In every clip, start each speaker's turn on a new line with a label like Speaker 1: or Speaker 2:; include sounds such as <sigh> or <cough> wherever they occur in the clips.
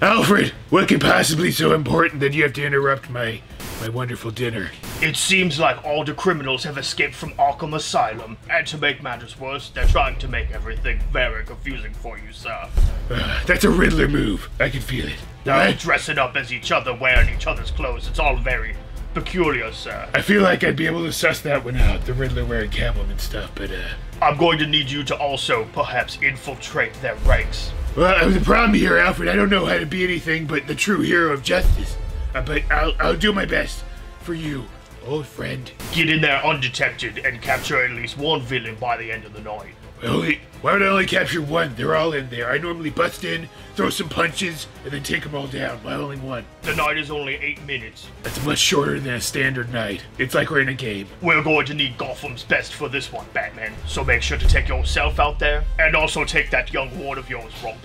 Speaker 1: Alfred, what could possibly be so important that you have to interrupt my my wonderful dinner?
Speaker 2: It seems like all the criminals have escaped from Arkham Asylum, and to make matters worse, they're trying to make everything very confusing for you, sir.
Speaker 1: Uh, that's a Riddler move. I can feel it.
Speaker 2: They're
Speaker 1: What?
Speaker 2: dressing up as each other, wearing each other's clothes. It's all very peculiar, sir.
Speaker 1: I feel like I'd be able to suss that one out. The Riddler wearing Catwoman stuff, but uh.
Speaker 2: I'm going to need you to also perhaps infiltrate their ranks.
Speaker 1: Well, the problem here, Alfred, I don't know how to be anything but the true hero of justice. Uh, but I'll, I'll do my best for you, old friend.
Speaker 2: Get in there undetected and capture at least one villain by the end of the night.
Speaker 1: Only, why would I only capture one? They're all in there. I normally bust in, throw some punches, and then take them all down. By only one.
Speaker 2: The night is only eight minutes.
Speaker 1: That's much shorter than a standard night. It's like we're in a game.
Speaker 2: We're going to need Gotham's best for this one, Batman. So make sure to take yourself out there, and also take that young ward of yours, Robin.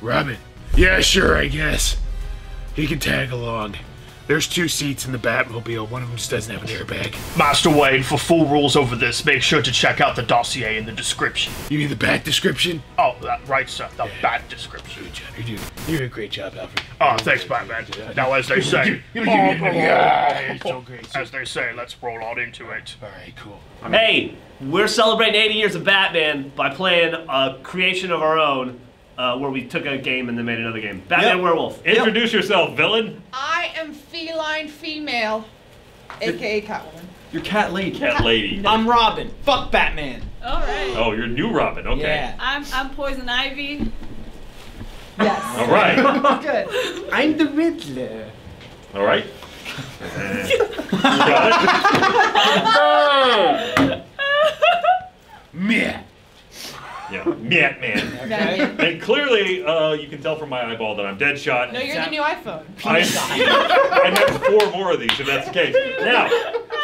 Speaker 1: Robin. Yeah, sure, I guess. He can tag along. There's two seats in the Batmobile. One of them just doesn't have an airbag.
Speaker 2: Master Wayne, for full rules over this, make sure to check out the dossier in the description.
Speaker 1: You mean the bat description?
Speaker 2: Oh, that, right, sir. The bat description.
Speaker 1: Good job. You're doing, you're doing a great job, Alfred.
Speaker 2: Oh, thanks, Batman. Now, as they say,
Speaker 1: oh, oh, oh. Yeah, so great.
Speaker 2: as they say, let's roll on into it.
Speaker 1: All right, cool.
Speaker 3: Hey, we're celebrating 80 years of Batman by playing a creation of our own, uh, where we took a game and then made another game. Batman
Speaker 4: Yep.
Speaker 3: Werewolf.
Speaker 5: Introduce yourself, villain.
Speaker 6: I am feline female, aka Catwoman.
Speaker 4: Your cat lady.
Speaker 5: Cat lady.
Speaker 4: I'm Robin. Fuck Batman.
Speaker 7: All right.
Speaker 5: Oh, you're new Robin. Okay.
Speaker 4: Yeah.
Speaker 7: I'm I'm Poison Ivy.
Speaker 6: Yes.
Speaker 5: All right. <laughs>
Speaker 6: Good. <laughs>
Speaker 4: I'm the Riddler.
Speaker 5: All right. <laughs> Got it?
Speaker 1: Meh.
Speaker 5: Yeah. Miat man.
Speaker 6: Okay.
Speaker 5: And clearly, uh, you can tell from my eyeball that I'm Deadshot.
Speaker 6: No, you're the new iPhone. <laughs>
Speaker 5: I, I have four more of these, if that's the case. Now,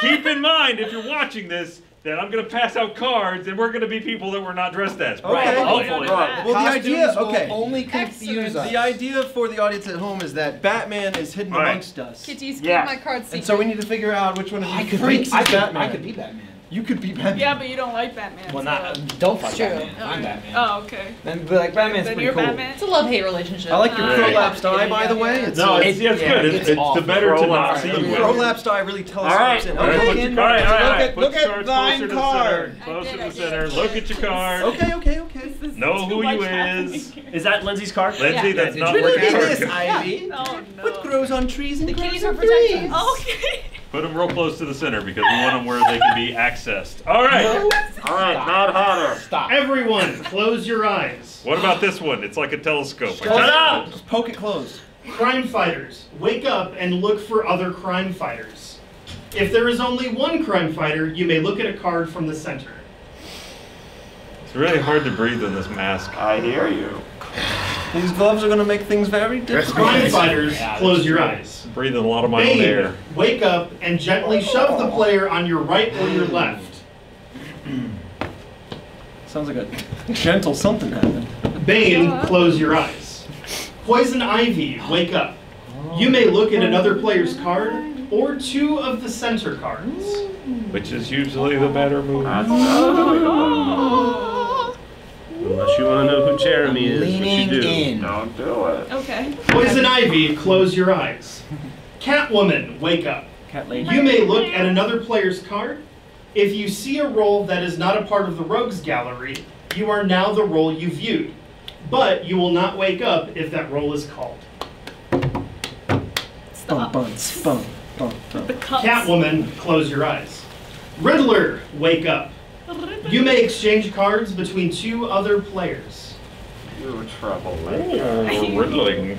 Speaker 5: keep in mind, if you're watching this, that I'm going to pass out cards, and we're going to be people that we're not dressed as.
Speaker 4: Okay.
Speaker 3: Hopefully.
Speaker 7: Right.
Speaker 4: Well, the idea,
Speaker 8: Costumes will
Speaker 4: okay.
Speaker 8: only confuse
Speaker 6: Excellent.
Speaker 8: us.
Speaker 4: The idea for the audience at home is that Batman is hidden
Speaker 5: Right.
Speaker 4: amongst us.
Speaker 6: Kitties, keep
Speaker 3: Yeah.
Speaker 6: my card secret.
Speaker 4: And so we need to figure out which one of
Speaker 8: I
Speaker 4: you
Speaker 8: could
Speaker 4: freaks
Speaker 8: be, I
Speaker 4: is
Speaker 8: could,
Speaker 4: Batman.
Speaker 8: I could be Batman.
Speaker 4: You could be Batman.
Speaker 7: Yeah, but you don't like Batman.
Speaker 8: Well,
Speaker 7: so-
Speaker 8: not don't fuck
Speaker 6: True.
Speaker 8: Batman. I'm
Speaker 7: Alright.
Speaker 8: Batman.
Speaker 7: Oh, okay.
Speaker 8: Then be like Batman's
Speaker 7: Then
Speaker 8: pretty
Speaker 7: you're
Speaker 8: cool.
Speaker 7: Batman.
Speaker 6: It's a love-hate relationship.
Speaker 4: I like your
Speaker 5: Alright.
Speaker 4: prolapsed eye, by the way.
Speaker 6: yeah.
Speaker 4: It's,
Speaker 5: No,
Speaker 4: uh,
Speaker 5: it's, yeah, it's good. It's,
Speaker 8: it's
Speaker 5: it's, the better to not see
Speaker 4: the
Speaker 5: you.
Speaker 4: prolapsed eye really tells
Speaker 5: All right,
Speaker 4: us.
Speaker 5: all right, put
Speaker 4: Okay.
Speaker 5: your, all right, all right, all right.
Speaker 8: Look at- look at
Speaker 5: cards
Speaker 8: thine
Speaker 5: closer to the
Speaker 8: card.
Speaker 5: center. Closer to the center. Look at your card.
Speaker 4: Okay, okay, okay.
Speaker 5: Know who you is. <laughs>
Speaker 3: is. that Lindsay's card?
Speaker 5: Lindsay, that's not
Speaker 8: Look
Speaker 5: working.
Speaker 8: at this, Ivy.
Speaker 7: Oh no.
Speaker 4: What grows on trees and
Speaker 6: The
Speaker 4: grows
Speaker 6: kitties
Speaker 4: on
Speaker 6: are protecting
Speaker 4: trees?
Speaker 7: Okay.
Speaker 5: Put them real close to the center because we want them where they can be accessed. All right. All right, not hotter.
Speaker 8: Stop.
Speaker 2: Everyone, close your eyes.
Speaker 5: What about this one? It's like a telescope.
Speaker 4: Shut up! Just poke it closed.
Speaker 2: Crime fighters, wake up and look for other crime fighters. If there is only one crime fighter, you may look at a card from the center.
Speaker 5: It's really hard to breathe in this mask.
Speaker 9: I hear you.
Speaker 4: These gloves are gonna make things very difficult.
Speaker 2: Crime fighters,
Speaker 8: Yeah,
Speaker 2: close your
Speaker 8: true.
Speaker 2: eyes.
Speaker 5: Breathing a lot of my own
Speaker 2: Bane,
Speaker 5: air.
Speaker 2: wake up and gently shove the player on your right or your left.
Speaker 4: Sounds like a gentle something happened.
Speaker 2: Bane, close your eyes. Poison Ivy, wake up. You may look at another player's card or two of the center cards.
Speaker 5: Which is usually the better move.
Speaker 3: Unless you want to know who Jeremy is,
Speaker 8: Leaning
Speaker 3: what you do.
Speaker 8: in.
Speaker 9: Don't do it.
Speaker 7: Okay.
Speaker 2: Poison Ivy, close your eyes. Catwoman, wake up.
Speaker 4: Cat lady.
Speaker 2: You may look at another player's card. If you see a role that is not a part of the rogues gallery, you are now the role you viewed. But you will not wake up if that role is called.
Speaker 4: Bum,
Speaker 7: Stop.
Speaker 4: bum, bum, bum, bum.
Speaker 7: The cups.
Speaker 2: Catwoman, close your eyes. Riddler, wake up. You may exchange cards between two other players.
Speaker 9: You're trouble.
Speaker 5: Oh, riddling.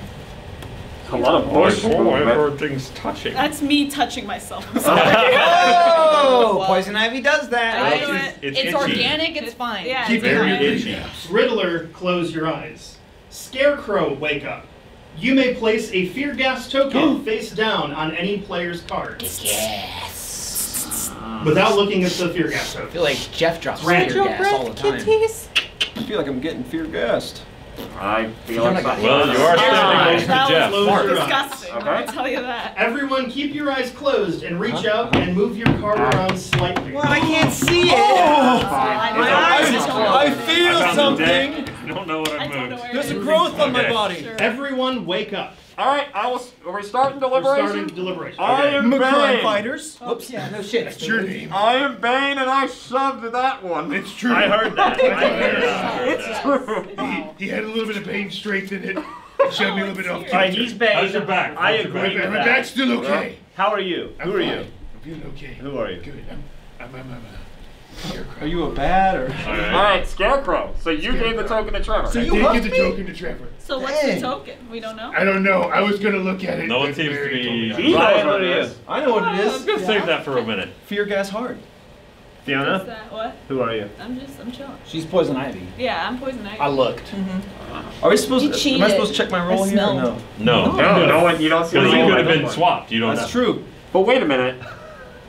Speaker 9: A lot of bush
Speaker 5: oh, I've heard things touching.
Speaker 7: That's me touching myself. <laughs>
Speaker 8: Oh, <laughs> Poison Ivy does that.
Speaker 7: I
Speaker 5: It's,
Speaker 7: do
Speaker 5: it's,
Speaker 7: it.
Speaker 5: it's
Speaker 6: It's
Speaker 5: itchy.
Speaker 6: organic, it's fine.
Speaker 7: Yeah.
Speaker 4: Keep
Speaker 7: it's
Speaker 4: it
Speaker 5: Very
Speaker 7: fine.
Speaker 5: itchy.
Speaker 2: Riddler, close your eyes. Scarecrow, wake up. You may place a fear gas token <gasps> face down on any player's card. Yes. Ah. Without looking at the fear gas token.
Speaker 8: I feel like Jeff drops fear gas all the time.
Speaker 4: I feel like I'm getting fear gassed.
Speaker 9: I feel like
Speaker 8: not
Speaker 9: something.
Speaker 5: Well, you are standing next to
Speaker 7: That
Speaker 5: Jeff.
Speaker 2: Close
Speaker 7: was disgusting.
Speaker 9: Okay.
Speaker 7: I'll tell you that.
Speaker 2: Everyone, keep your eyes closed and reach out and move your card ah. around slightly.
Speaker 8: Well, I can't see it. Oh.
Speaker 7: I,
Speaker 5: I-
Speaker 7: eyes
Speaker 5: I
Speaker 7: don't
Speaker 4: I feel
Speaker 5: I
Speaker 4: something.
Speaker 5: I don't know what
Speaker 7: I
Speaker 5: I
Speaker 7: don't know
Speaker 5: moved.
Speaker 7: where
Speaker 4: There's a growth on my body.
Speaker 7: Sure.
Speaker 2: Everyone wake up.
Speaker 9: All right, I was. Are we starting
Speaker 2: We're
Speaker 9: deliberation?
Speaker 2: starting deliberation.
Speaker 9: I am
Speaker 4: McCrime
Speaker 9: Bane.
Speaker 4: fighters.
Speaker 8: Whoops. Yeah, no shit.
Speaker 1: That's your name.
Speaker 9: I am Bane, and I shoved that one.
Speaker 1: It's true.
Speaker 3: I heard that. I heard that.
Speaker 9: It's true.
Speaker 1: He, he had a little bit of pain strength in it. It showed me a little bit off.
Speaker 3: All right, he's bad.
Speaker 5: How's your back?
Speaker 3: I
Speaker 5: How's your
Speaker 3: agree
Speaker 5: back?
Speaker 3: with
Speaker 1: My
Speaker 3: that.
Speaker 1: back's still okay.
Speaker 3: How are you?
Speaker 1: I'm
Speaker 3: Who are
Speaker 1: fine.
Speaker 3: you?
Speaker 1: I'm feeling okay.
Speaker 3: Who are you?
Speaker 1: Good. I'm. I'm. I'm. I'm scarecrow.
Speaker 4: Are you a bat or?
Speaker 5: All
Speaker 9: All
Speaker 5: right.
Speaker 9: right, Scarecrow. So you gave the token to Trevor.
Speaker 4: So you
Speaker 1: did
Speaker 4: hugged
Speaker 1: get the token to Trevor.
Speaker 7: So what's the
Speaker 4: Dang.
Speaker 7: token? We don't know.
Speaker 1: I don't know. I was gonna look at it.
Speaker 5: No one seems to be-
Speaker 1: told me not
Speaker 9: He knows
Speaker 3: what
Speaker 9: what
Speaker 3: are
Speaker 9: it
Speaker 3: you?
Speaker 9: is.
Speaker 4: I know what it
Speaker 5: oh,
Speaker 4: is.
Speaker 5: I'm gonna save that for a minute.
Speaker 4: Fear gas hard.
Speaker 3: Fiona?
Speaker 7: that what?
Speaker 3: Who are you?
Speaker 7: I'm just, I'm chilling.
Speaker 8: She's poison ivy.
Speaker 7: Yeah, I'm poison ivy.
Speaker 2: I looked. Mm-hmm.
Speaker 4: Are we supposed?
Speaker 7: You
Speaker 4: Am I
Speaker 7: cheated.
Speaker 4: supposed to check my role
Speaker 7: I
Speaker 4: here? Or
Speaker 7: smelled.
Speaker 4: no.
Speaker 5: No.
Speaker 9: No, no one. You don't see
Speaker 5: Because
Speaker 9: the
Speaker 5: you could have been swapped. You don't
Speaker 4: That's
Speaker 5: know.
Speaker 4: true.
Speaker 9: But wait a minute.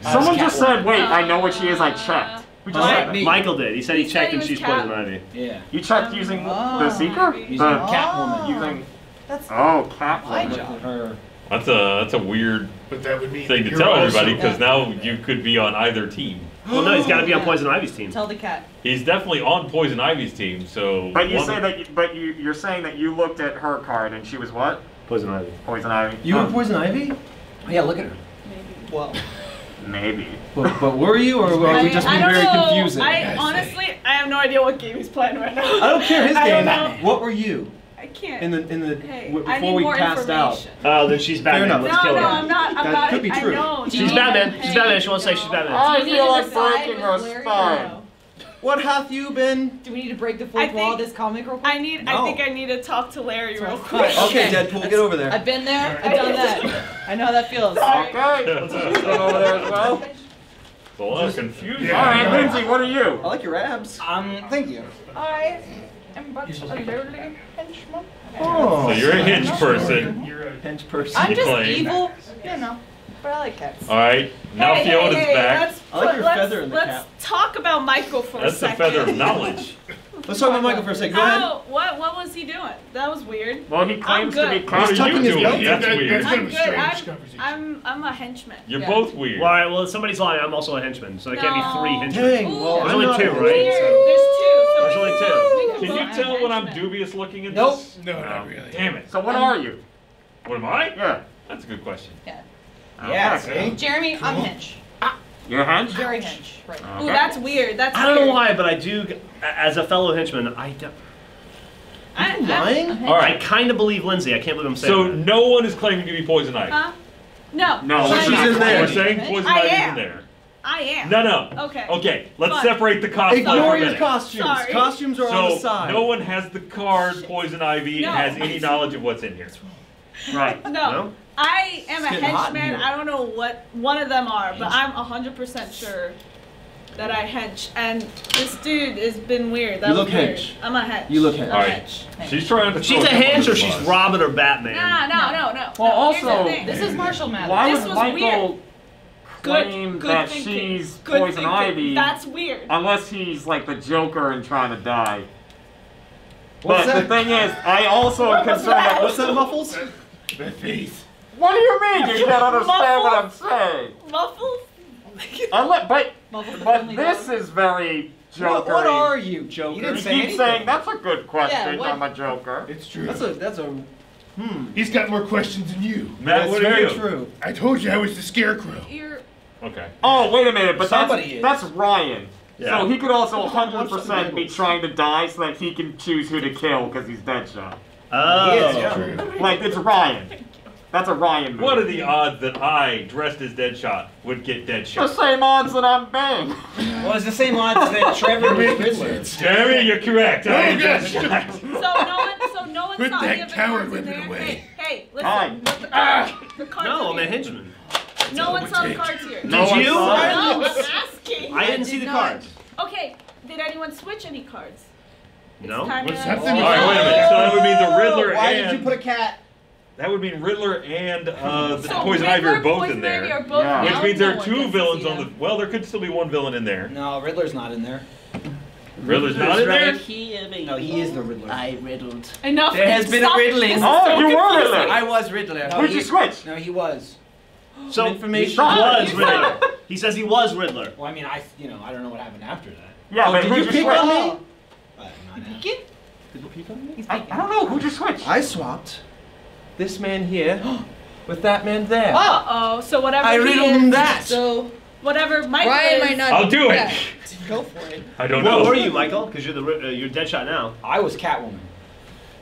Speaker 9: Someone just said, "Wait, I know what uh, she is." I checked. Who just
Speaker 7: Uh,
Speaker 8: me.
Speaker 3: Michael did. He said he
Speaker 7: He
Speaker 3: checked
Speaker 7: said
Speaker 3: and she's
Speaker 7: was
Speaker 3: poison ivy.
Speaker 8: Yeah.
Speaker 9: You checked using the
Speaker 6: Oh.
Speaker 9: seeker.
Speaker 7: Using
Speaker 9: The
Speaker 8: Catwoman.
Speaker 9: using.
Speaker 6: That's
Speaker 9: Oh, Catwoman.
Speaker 6: my.
Speaker 4: Her.
Speaker 5: That's a that's a weird
Speaker 1: But that would mean
Speaker 5: thing to tell everybody because now you could be on either team. <gasps>
Speaker 3: Well, no, he's got to be on poison ivy's team.
Speaker 6: Tell the cat.
Speaker 5: He's definitely on Poison Ivy's team. So.
Speaker 9: But you say that. You, but you you're saying that you looked at her card and she was what?
Speaker 3: Poison ivy.
Speaker 9: Poison Ivy.
Speaker 4: You
Speaker 9: Huh.
Speaker 4: were poison ivy?
Speaker 8: Yeah, look at her.
Speaker 6: Well,
Speaker 9: Maybe.
Speaker 4: But, but were you, or were
Speaker 7: I
Speaker 4: we just being very
Speaker 7: know.
Speaker 4: confusing?
Speaker 7: I
Speaker 1: Yes.
Speaker 7: honestly, I have no idea what game he's playing right now.
Speaker 4: I don't care his <laughs>
Speaker 7: I
Speaker 4: game.
Speaker 7: don't know.
Speaker 4: What were you
Speaker 7: I can't.
Speaker 4: in the in the
Speaker 7: hey,
Speaker 4: w-
Speaker 7: I
Speaker 4: before
Speaker 7: need
Speaker 4: we
Speaker 7: more
Speaker 4: passed out?
Speaker 3: Oh, then she's Batman.
Speaker 4: enough.
Speaker 3: Let's
Speaker 7: No,
Speaker 3: kill
Speaker 7: no,
Speaker 3: her.
Speaker 7: I'm not. I'm
Speaker 4: That
Speaker 7: not.
Speaker 4: could be
Speaker 7: I
Speaker 4: true.
Speaker 7: know.
Speaker 3: She's
Speaker 7: no,
Speaker 3: Batman.
Speaker 7: hey,
Speaker 3: She's Batman. She wants to say she's
Speaker 7: no.
Speaker 3: Batman.
Speaker 9: I
Speaker 6: do we need
Speaker 9: feel like breaking her spine.
Speaker 6: No?
Speaker 4: What hath you been?
Speaker 6: Do we need to break the
Speaker 7: I
Speaker 6: fourth wall of this comic real quick?
Speaker 7: I need.
Speaker 4: No.
Speaker 7: I think I need to talk to Larry real quick.
Speaker 4: Okay, Deadpool, get over there.
Speaker 6: I've been there. I've done that. I know how that feels.
Speaker 9: Okay. She's over there as well.
Speaker 5: It's a lot of confusion.
Speaker 1: Yeah.
Speaker 9: All right, Lindsay, what are you?
Speaker 4: I like your abs.
Speaker 8: Um, thank you.
Speaker 6: I am but a lowly henchman.
Speaker 4: Oh,
Speaker 5: So you're a hinge person.
Speaker 1: You're a
Speaker 4: hench person.
Speaker 6: I'm just evil, you know. But I like cats.
Speaker 5: All right. Now
Speaker 7: hey,
Speaker 5: Fiona's
Speaker 7: hey, hey,
Speaker 5: back.
Speaker 7: Let's,
Speaker 4: I like your
Speaker 7: let's,
Speaker 4: feather in the
Speaker 7: let's
Speaker 4: cap.
Speaker 7: talk about Michael for
Speaker 5: That's
Speaker 7: a
Speaker 5: the
Speaker 7: second.
Speaker 5: feather of <laughs> knowledge.
Speaker 4: Let's talk about Michael for a second. Go ahead.
Speaker 7: Oh, what what was he doing? That was weird.
Speaker 9: Well, he claims to be
Speaker 7: good.
Speaker 5: What
Speaker 4: He's
Speaker 5: are
Speaker 9: kind.
Speaker 4: tucking
Speaker 5: you doing?
Speaker 4: belt.
Speaker 5: That's
Speaker 1: That-
Speaker 5: weird.
Speaker 1: that's
Speaker 7: I'm
Speaker 1: a
Speaker 7: good. I'm. I'm I'm a henchman.
Speaker 5: You're
Speaker 6: Yeah.
Speaker 5: both weird.
Speaker 3: Well, all right. Well, somebody's lying. I'm also a henchman, so there can't be three
Speaker 7: No.
Speaker 3: henchmen.
Speaker 4: Dang, well,
Speaker 3: There's
Speaker 4: I'm
Speaker 3: only two, right?
Speaker 7: Weird. There's two. So
Speaker 3: There's only
Speaker 7: can-
Speaker 3: two.
Speaker 7: can
Speaker 5: Can you tell when I'm dubious looking at
Speaker 8: Nope.
Speaker 5: this?
Speaker 1: No, not oh, really.
Speaker 5: Damn it.
Speaker 9: So what um, are you?
Speaker 5: What am I?
Speaker 9: Yeah.
Speaker 5: That's a good question.
Speaker 8: Yeah,
Speaker 9: Okay.
Speaker 8: see?
Speaker 6: Jeremy, I'm hench. Ah.
Speaker 9: You're a hench?
Speaker 6: Very hench. Right.
Speaker 7: Ooh, that's weird. That's
Speaker 3: I don't know why, but I do. As a fellow henchman, I don't.
Speaker 7: I, I,
Speaker 4: Lying?
Speaker 5: All
Speaker 3: I
Speaker 5: right.
Speaker 3: kind of believe Lindsay. I can't believe I'm saying
Speaker 5: So
Speaker 3: that.
Speaker 5: no one is claiming to be poison ivy.
Speaker 7: huh? No.
Speaker 9: No,
Speaker 7: I
Speaker 4: she's
Speaker 7: am.
Speaker 4: in there.
Speaker 5: We're saying poison
Speaker 7: I
Speaker 5: ivy's in there.
Speaker 7: I am.
Speaker 5: No, no.
Speaker 7: Okay.
Speaker 5: Okay, let's
Speaker 7: Fine.
Speaker 5: separate the costumes.
Speaker 4: Ignore your costumes.
Speaker 7: Sorry.
Speaker 4: Costumes are on the
Speaker 5: So
Speaker 4: side.
Speaker 5: no one has the card poison ivy
Speaker 7: No.
Speaker 5: and has any knowledge of what's in here.
Speaker 9: Right. <laughs>
Speaker 7: No.
Speaker 3: No?
Speaker 7: I am a
Speaker 4: getting hot in
Speaker 7: henchman.
Speaker 4: here.
Speaker 7: I don't know what one of them are, but I'm 100% sure that I hench. And this dude has been weird. That
Speaker 4: You
Speaker 7: was
Speaker 4: look
Speaker 7: weird.
Speaker 4: hench.
Speaker 7: I'm a hench.
Speaker 4: You look hench.
Speaker 7: I'm a
Speaker 5: right.
Speaker 7: hench.
Speaker 5: She's trying to.
Speaker 3: She's
Speaker 5: throw
Speaker 3: a
Speaker 5: him
Speaker 3: hench
Speaker 5: under
Speaker 3: or
Speaker 5: the
Speaker 3: she's
Speaker 5: bus.
Speaker 3: Robin or Batman.
Speaker 7: Nah, no, no, no.
Speaker 9: Well,
Speaker 7: no. Here's the
Speaker 9: also-
Speaker 7: thing.
Speaker 6: This is Marshall Mathers.
Speaker 9: Why
Speaker 7: This
Speaker 9: would
Speaker 7: was
Speaker 9: Michael
Speaker 7: weird. Good,
Speaker 9: claim
Speaker 7: good
Speaker 9: that
Speaker 7: thinking.
Speaker 9: she's
Speaker 7: Good
Speaker 9: poison
Speaker 7: thinking.
Speaker 9: ivy
Speaker 7: That's weird.
Speaker 9: unless he's like the Joker and trying to die?
Speaker 4: What's
Speaker 9: but
Speaker 4: that?
Speaker 9: the thing is, I also am concerned that.
Speaker 4: What's that, Muffles?
Speaker 1: That face.
Speaker 9: What do you mean? You can't understand what I'm saying?
Speaker 7: Muffles?
Speaker 9: Unless, but
Speaker 6: Muffled
Speaker 9: but this
Speaker 6: dog.
Speaker 9: is very
Speaker 4: What,
Speaker 9: Joker.
Speaker 4: what are you, Joker?
Speaker 8: You didn't
Speaker 9: He
Speaker 8: say
Speaker 9: keeps
Speaker 8: anything.
Speaker 9: saying that's a good question.
Speaker 6: Yeah,
Speaker 9: I'm a Joker.
Speaker 1: It's true.
Speaker 4: That's a that's a hmm.
Speaker 1: He's got more questions than you.
Speaker 5: Matt,
Speaker 4: That's
Speaker 5: what
Speaker 4: very
Speaker 5: you?
Speaker 4: true.
Speaker 1: I told you I was the scarecrow.
Speaker 7: You're.
Speaker 5: Okay.
Speaker 9: Oh wait a minute, but
Speaker 8: Somebody
Speaker 9: that's
Speaker 8: is.
Speaker 9: that's Ryan.
Speaker 5: Yeah.
Speaker 9: So he could also 100% be trying to die so that he can choose who to kill because he's Deadshot.
Speaker 3: Oh.
Speaker 8: He is, yeah.
Speaker 1: True.
Speaker 9: Like it's Ryan. That's a Ryan movie.
Speaker 5: What are the odds that I, dressed as Deadshot, would get Deadshot?
Speaker 9: the same odds that I'm Bane?
Speaker 8: Well, it's the same odds that <laughs> Trevor was Riddler.
Speaker 5: Jeremy, you're correct. I am
Speaker 1: Oh, gosh.
Speaker 5: Deadshot. <laughs>
Speaker 7: So no one. So no one's
Speaker 1: Put
Speaker 7: not
Speaker 1: that
Speaker 7: giving
Speaker 1: coward
Speaker 7: cards in
Speaker 1: weapon
Speaker 7: there.
Speaker 1: away.
Speaker 7: Hey, hey, listen.
Speaker 9: Hi.
Speaker 7: The ah. cards. The
Speaker 3: No, I'm a henchman.
Speaker 7: No one saw the cards here.
Speaker 9: No
Speaker 3: Did you?
Speaker 7: No, I'm asking.
Speaker 3: I didn't see
Speaker 6: did
Speaker 3: the
Speaker 6: not.
Speaker 3: cards.
Speaker 7: Okay, did anyone switch any cards?
Speaker 3: No.
Speaker 7: Kinda-
Speaker 1: What's happening?
Speaker 5: All right, wait a minute. So that would mean the Riddler
Speaker 8: Why
Speaker 5: and
Speaker 8: did you put a cat?
Speaker 5: that would mean Riddler and uh, <laughs> the
Speaker 7: So
Speaker 5: Poison Ivy are both
Speaker 7: Poison
Speaker 5: in there,
Speaker 7: Ivy are both
Speaker 9: Yeah.
Speaker 5: which means there are two villains on the. Well, there could still be one villain in there.
Speaker 8: No, Riddler's not in there.
Speaker 5: Riddler's not in there.
Speaker 8: No, he is the Riddler.
Speaker 10: I riddled.
Speaker 7: Enough.
Speaker 10: There has been a riddling.
Speaker 9: Oh,
Speaker 7: so
Speaker 9: you were
Speaker 7: confusing.
Speaker 9: Riddler.
Speaker 10: I was Riddler.
Speaker 8: No,
Speaker 9: Who'd you switch?
Speaker 8: No, he was. <gasps>
Speaker 3: So
Speaker 4: information.
Speaker 3: He was Riddler. He says he was Riddler.
Speaker 8: Well, I mean, I, you know, I don't know what happened after that.
Speaker 9: Yeah,
Speaker 4: Oh,
Speaker 9: but
Speaker 4: did you
Speaker 9: you
Speaker 4: pick on me?
Speaker 8: But not now.
Speaker 4: Did you peek on me?
Speaker 9: I, I don't know who just switched.
Speaker 4: I swapped this man here <gasps> with that man there.
Speaker 7: Uh oh. So whatever.
Speaker 4: I
Speaker 7: he
Speaker 4: riddled him that.
Speaker 6: So
Speaker 7: Whatever Mike
Speaker 6: Ryan
Speaker 7: is.
Speaker 6: might not.
Speaker 5: I'll do it.
Speaker 6: Yeah, <laughs> go for it.
Speaker 5: I don't
Speaker 3: What
Speaker 5: know.
Speaker 3: were you, Michael? Because you're the ri- uh, you're Deadshot now.
Speaker 8: I was Catwoman.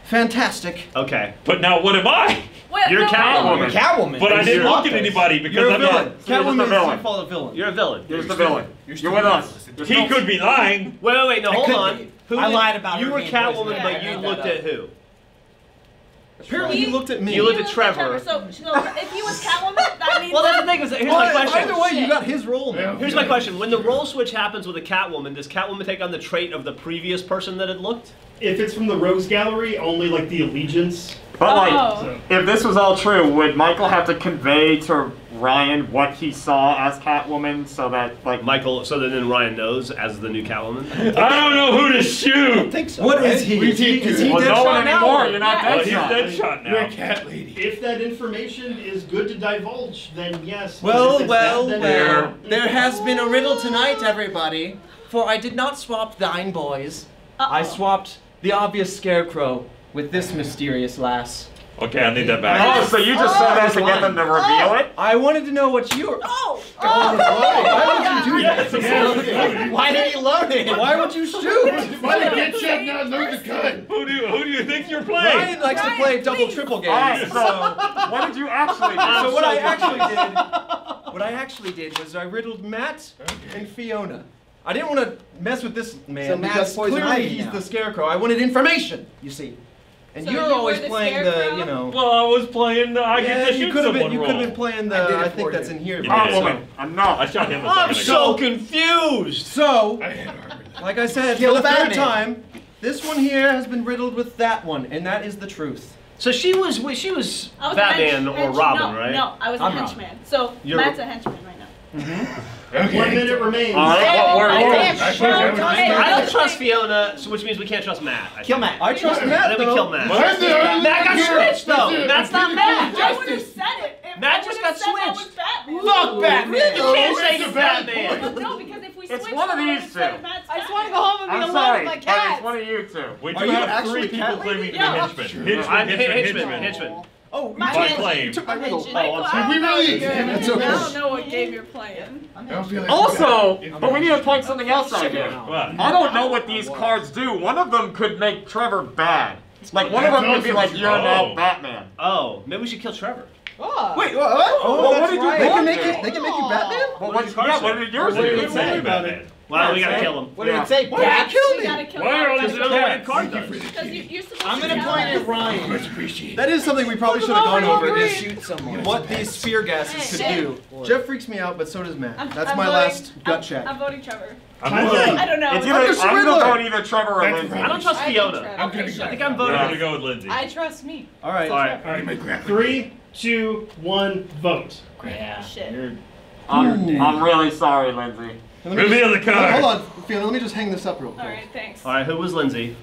Speaker 4: Fantastic.
Speaker 3: Okay.
Speaker 5: But now what am I?
Speaker 7: Wait,
Speaker 3: You're
Speaker 7: no,
Speaker 3: Catwoman.
Speaker 8: You're Catwoman.
Speaker 5: But I didn't look at anybody because
Speaker 4: You're a
Speaker 5: I'm
Speaker 4: villain.
Speaker 5: not.
Speaker 9: So you're just a
Speaker 4: Catwoman is
Speaker 9: villain.
Speaker 4: default a villain.
Speaker 3: You're a villain.
Speaker 9: Here's the villain.
Speaker 4: You're
Speaker 9: You're with us.
Speaker 5: He could be lying.
Speaker 3: Wait, wait, wait. No, hold on.
Speaker 8: be.
Speaker 3: Who
Speaker 8: I
Speaker 3: did-
Speaker 8: lied about it.
Speaker 3: You
Speaker 8: her
Speaker 3: were
Speaker 8: being
Speaker 3: Catwoman,
Speaker 8: poisoned.
Speaker 3: but you looked at who?
Speaker 4: Apparently he looked at me.
Speaker 3: You looked at
Speaker 7: was
Speaker 3: Trevor.
Speaker 7: So, so if he was Catwoman, that means.
Speaker 3: Well, that's the thing. Is, here's
Speaker 4: Well,
Speaker 3: my question.
Speaker 4: either way, you got his role now.
Speaker 3: Here's my question. When the role switch happens with a Catwoman, does Catwoman take on the trait of the previous person that it looked?
Speaker 2: If it's from the Rogues Gallery, only like the allegiance.
Speaker 9: But like,
Speaker 7: Oh.
Speaker 9: if this was all true, would Michael have to convey to Ryan what he saw as Catwoman so that like
Speaker 3: Michael, so that then Ryan knows as the new Catwoman.
Speaker 5: I don't know who to shoot.
Speaker 8: think so.
Speaker 4: What
Speaker 8: right?
Speaker 4: is he?
Speaker 1: We
Speaker 4: Is he,
Speaker 1: did
Speaker 4: is he
Speaker 9: well,
Speaker 4: dead
Speaker 9: no
Speaker 4: shot
Speaker 9: one
Speaker 4: now?
Speaker 9: anymore. You're not
Speaker 7: Yeah.
Speaker 5: Well, he's
Speaker 9: shot.
Speaker 5: Deadshot
Speaker 1: You're a
Speaker 5: now.
Speaker 1: cat lady.
Speaker 2: If that information is good to divulge, then yes.
Speaker 4: Well, well,
Speaker 2: bad,
Speaker 4: well.
Speaker 2: no.
Speaker 4: There has been a riddle tonight, everybody. For I did not swap thine boys. I
Speaker 7: Uh-oh.
Speaker 4: swapped the obvious scarecrow with this mysterious lass.
Speaker 5: Okay, I need that back.
Speaker 9: Oh, so you just said that to get them to oh, reveal oh. it?
Speaker 4: I wanted to know what you were.
Speaker 7: Oh!
Speaker 4: oh <laughs> Why would you do
Speaker 5: Yes,
Speaker 4: that?
Speaker 8: Why did he load it?
Speaker 4: Why would you shoot?
Speaker 1: Why did Deadshot not load the gun?
Speaker 5: Who do you, who do you think you're playing?
Speaker 4: Ryan likes to
Speaker 7: Ryan,
Speaker 4: play double
Speaker 7: please.
Speaker 4: triple
Speaker 9: Alright,
Speaker 4: games.
Speaker 9: so what did you actually do?
Speaker 4: So what I actually did, what I actually did was I riddled Matt and Fiona. I didn't want to mess with this man
Speaker 8: So
Speaker 4: because
Speaker 8: poison
Speaker 4: clearly he's
Speaker 8: now.
Speaker 4: the scarecrow. I wanted information, you see. And
Speaker 7: So
Speaker 4: you're
Speaker 7: you were
Speaker 4: always
Speaker 7: the
Speaker 4: playing the,
Speaker 7: scarecrow?
Speaker 4: you know.
Speaker 5: Well, I was playing the I
Speaker 4: yeah,
Speaker 5: get to
Speaker 4: you
Speaker 5: shoot
Speaker 4: could have been.
Speaker 5: someone
Speaker 4: You could have
Speaker 5: role.
Speaker 4: been playing the.
Speaker 8: I did it
Speaker 4: I, think
Speaker 8: for
Speaker 4: that's
Speaker 8: you.
Speaker 4: in here.
Speaker 5: You did.
Speaker 9: Catwoman. Enough.
Speaker 5: I shot him a
Speaker 3: I'm
Speaker 5: second
Speaker 3: so
Speaker 5: ago.
Speaker 3: confused.
Speaker 4: So,
Speaker 1: I had armor.
Speaker 4: like I said,
Speaker 8: Kill
Speaker 4: for the third
Speaker 8: Batman.
Speaker 4: time, this one here has been riddled with that one, and that is the truth.
Speaker 3: So she was she was
Speaker 7: I was
Speaker 3: Batman
Speaker 7: a
Speaker 3: or
Speaker 7: hench-
Speaker 3: Robin,
Speaker 7: no,
Speaker 3: right?
Speaker 7: No, I was a
Speaker 8: I'm
Speaker 7: henchman. So
Speaker 3: You're-
Speaker 7: Matt's a henchman right now.
Speaker 2: Mm-hmm.
Speaker 1: One
Speaker 2: minute remains.
Speaker 9: Alright, what were
Speaker 6: I
Speaker 9: you?
Speaker 6: damn
Speaker 1: I
Speaker 6: sure
Speaker 1: thought that was
Speaker 6: don't
Speaker 3: I don't trust Fiona, so which means we can't trust Matt. I
Speaker 8: Kill. Matt.
Speaker 4: I trust Matt
Speaker 3: Then we kill Matt.
Speaker 1: Why is
Speaker 3: Matt got
Speaker 1: one
Speaker 3: switched, though.
Speaker 1: That's it.
Speaker 3: Matt's
Speaker 1: I'm
Speaker 3: not Matt.
Speaker 7: I would have said it.
Speaker 3: Matt just got
Speaker 7: said that
Speaker 3: switched.
Speaker 7: was Batman.
Speaker 8: Fuck Batman.
Speaker 3: You can't say
Speaker 1: it's
Speaker 3: it's
Speaker 1: a bad
Speaker 3: Batman.
Speaker 1: point.
Speaker 7: No, because if we
Speaker 9: It's one of these two.
Speaker 6: I just
Speaker 7: Batman.
Speaker 6: want to go home and be
Speaker 9: I'm
Speaker 6: alone with my cat.
Speaker 9: it's one of you two.
Speaker 5: We do
Speaker 4: you
Speaker 5: have three people claiming to be
Speaker 7: Yeah.
Speaker 5: henchmen.
Speaker 1: Sure.
Speaker 5: Henchmen, henchmen, henchmen.
Speaker 3: Henchman.
Speaker 4: Oh,
Speaker 7: My
Speaker 5: By
Speaker 7: hench-
Speaker 5: claim.
Speaker 4: took my riddle.
Speaker 3: Oh,
Speaker 7: I
Speaker 1: we
Speaker 7: don't know
Speaker 1: really-
Speaker 7: what you're-
Speaker 4: okay.
Speaker 7: I don't know what game you're playing.
Speaker 1: I don't
Speaker 9: Also, but we need to point something else out here. I don't know what these cards do. One of them could make Trevor bad. Like one of them could be like, you're
Speaker 5: Oh.
Speaker 9: now Batman.
Speaker 3: Oh, maybe we should kill Trevor.
Speaker 6: Oh.
Speaker 4: Wait, what? what?
Speaker 9: Oh,
Speaker 4: Well,
Speaker 9: what
Speaker 4: that's
Speaker 9: did you
Speaker 4: right. They
Speaker 9: do?
Speaker 4: can make it. They can make you Batman.
Speaker 9: Well,
Speaker 3: What
Speaker 9: what,
Speaker 3: did your
Speaker 9: yeah, what
Speaker 3: say?
Speaker 9: did yours
Speaker 5: What did
Speaker 9: do?
Speaker 5: it say, Batman?
Speaker 3: Well, we gotta kill him.
Speaker 8: What did
Speaker 9: Yeah.
Speaker 8: it say?
Speaker 4: Why did you kill
Speaker 7: We
Speaker 4: me?
Speaker 7: gotta kill
Speaker 5: Why are all these
Speaker 3: Because we don't know what card
Speaker 1: you
Speaker 3: does.
Speaker 1: for the
Speaker 7: Because you, you're supposed
Speaker 8: I'm gonna
Speaker 7: tell
Speaker 8: point
Speaker 7: us.
Speaker 8: at Ryan.
Speaker 1: Much appreciated.
Speaker 4: That is something we probably should have gone over. Is
Speaker 8: shoot someone.
Speaker 4: what these fear gases could do. Jeff freaks me out, but so does Matt. That's my last gut check.
Speaker 7: I'm voting Trevor.
Speaker 5: I'm
Speaker 2: Time
Speaker 5: voting.
Speaker 7: I don't know.
Speaker 9: It's
Speaker 4: I'm
Speaker 9: either,
Speaker 4: just
Speaker 9: I'm gonna
Speaker 4: Riddler.
Speaker 9: vote either Trevor or
Speaker 1: That's
Speaker 9: Lindsay.
Speaker 3: I don't trust Fiona. I'm
Speaker 6: Okay,
Speaker 3: I think. I'm voting.
Speaker 5: I'm
Speaker 3: voting.
Speaker 5: gonna go with Lindsay.
Speaker 6: I trust me.
Speaker 4: All right.
Speaker 3: All right.
Speaker 1: All right, my grandpa.
Speaker 2: Three, two, one, vote.
Speaker 8: Yeah.
Speaker 7: Shit.
Speaker 9: I'm, I'm really sorry, Lindsay.
Speaker 4: Let me
Speaker 5: Reveal
Speaker 4: just-
Speaker 5: the card.
Speaker 4: Hold on, Fiona. Let me just hang this up real quick.
Speaker 7: All right, thanks.
Speaker 3: All right, who was Lindsay?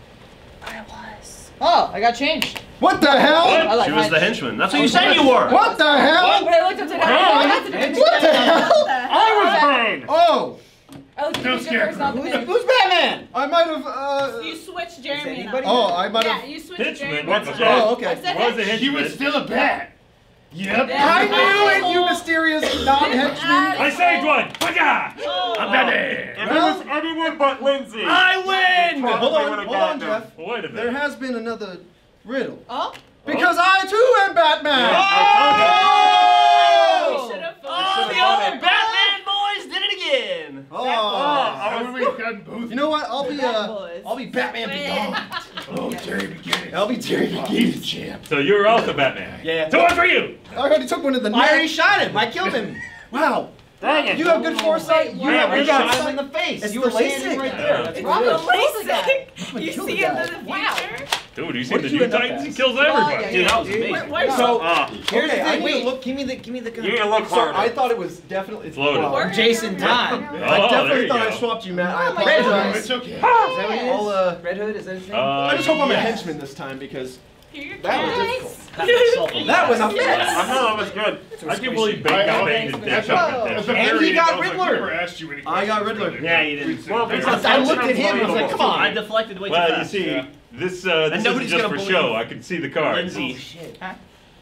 Speaker 6: I was. Oh, I got changed.
Speaker 4: What the hell?
Speaker 6: I like
Speaker 3: She was
Speaker 6: my-
Speaker 3: the henchman. That's what you said you were.
Speaker 4: What the hell?
Speaker 6: When I looked up to
Speaker 9: Hey.
Speaker 4: What the hell?
Speaker 9: I was Bane!
Speaker 4: Oh,
Speaker 6: I looked at
Speaker 1: No
Speaker 6: the picture first, not the
Speaker 8: Who's, who's Batman?
Speaker 4: I might have. Uh,
Speaker 7: You switched Jeremy and I.
Speaker 4: oh, I might
Speaker 7: Yeah,
Speaker 4: have.
Speaker 7: you switched
Speaker 5: Henchman.
Speaker 7: Jeremy.
Speaker 5: What's the
Speaker 7: I.
Speaker 4: Oh, okay.
Speaker 5: Was a.
Speaker 1: He was still a bat. Yep.
Speaker 4: I knew it, you mysterious non-henchman. <laughs>
Speaker 5: I saved one. Baga!
Speaker 7: Oh.
Speaker 1: I'm Batman.
Speaker 9: If it was anyone but Lindsay.
Speaker 3: I win.
Speaker 4: Hold on, hold on. Jeff.
Speaker 5: Wait a minute.
Speaker 4: There has been another riddle.
Speaker 6: Oh?
Speaker 4: Because I too am Batman.
Speaker 3: Oh!
Speaker 7: We should have
Speaker 3: Oh, the old Batman boys did it again.
Speaker 4: Oh.
Speaker 1: How have we done both?
Speaker 4: You know what? I'll be
Speaker 6: Bad
Speaker 4: uh,
Speaker 6: boys.
Speaker 4: I'll be Batman Beyond. <laughs>
Speaker 1: Oh, Terry McGinnis.
Speaker 4: I'll be Terry
Speaker 1: He's the champ.
Speaker 5: So you were also Batman.
Speaker 4: Yeah.
Speaker 5: So one for you.
Speaker 4: I already took one in the
Speaker 8: I already shot him. I killed him. <laughs>
Speaker 4: Wow.
Speaker 9: Dang it.
Speaker 4: You have good foresight. You
Speaker 9: Yeah,
Speaker 4: have
Speaker 9: we
Speaker 4: good
Speaker 9: got-
Speaker 8: shot him in the face.
Speaker 4: It's
Speaker 8: you
Speaker 4: the
Speaker 8: were standing right there. That's
Speaker 5: Yeah.
Speaker 8: what it is.
Speaker 7: LASIK. You see
Speaker 4: the
Speaker 7: into the
Speaker 6: Wow.
Speaker 7: future.
Speaker 5: Dude, you see the new
Speaker 4: end
Speaker 5: Titans? He kills
Speaker 6: Oh,
Speaker 5: everybody.
Speaker 6: yeah,
Speaker 3: Dude, that was
Speaker 7: Wait,
Speaker 3: amazing.
Speaker 4: So
Speaker 9: Ah,
Speaker 8: Here's
Speaker 4: Okay,
Speaker 8: the thing. Wait, look. Give me the. Give me the gun.
Speaker 9: you need to look
Speaker 4: so
Speaker 9: harder.
Speaker 4: I thought it was definitely.
Speaker 5: It's loaded.
Speaker 4: Wow.
Speaker 8: Jason Todd.
Speaker 5: Oh,
Speaker 4: I definitely
Speaker 5: you
Speaker 4: thought I swapped you, Matt. I
Speaker 6: Oh my
Speaker 8: Red
Speaker 1: Oh,
Speaker 4: apologize.
Speaker 1: it's okay.
Speaker 8: Is that what it is?
Speaker 4: I'll, uh,
Speaker 8: Red Hood. Is that his name?
Speaker 5: Uh,
Speaker 4: I just hope I'm a henchman this time because
Speaker 7: Here
Speaker 4: that was
Speaker 7: go.
Speaker 4: difficult.
Speaker 3: That
Speaker 4: That was a
Speaker 9: I know that was good.
Speaker 5: I can't believe Bane got banged and dead shot.
Speaker 6: Whoa.
Speaker 5: dead
Speaker 1: At
Speaker 5: shot.
Speaker 1: the
Speaker 8: And
Speaker 1: very
Speaker 8: he
Speaker 1: end,
Speaker 8: got
Speaker 1: I was like,
Speaker 8: Riddler.
Speaker 1: we asked you any
Speaker 4: I got Riddler.
Speaker 1: it.
Speaker 3: Yeah, you didn't.
Speaker 9: Well, because
Speaker 8: I looked at him and I was like, come on.
Speaker 3: I deflected way too fast.
Speaker 5: Well, you see, This uh, this isn't just for show. I can see the cards.
Speaker 3: Lindsay.
Speaker 8: Shit.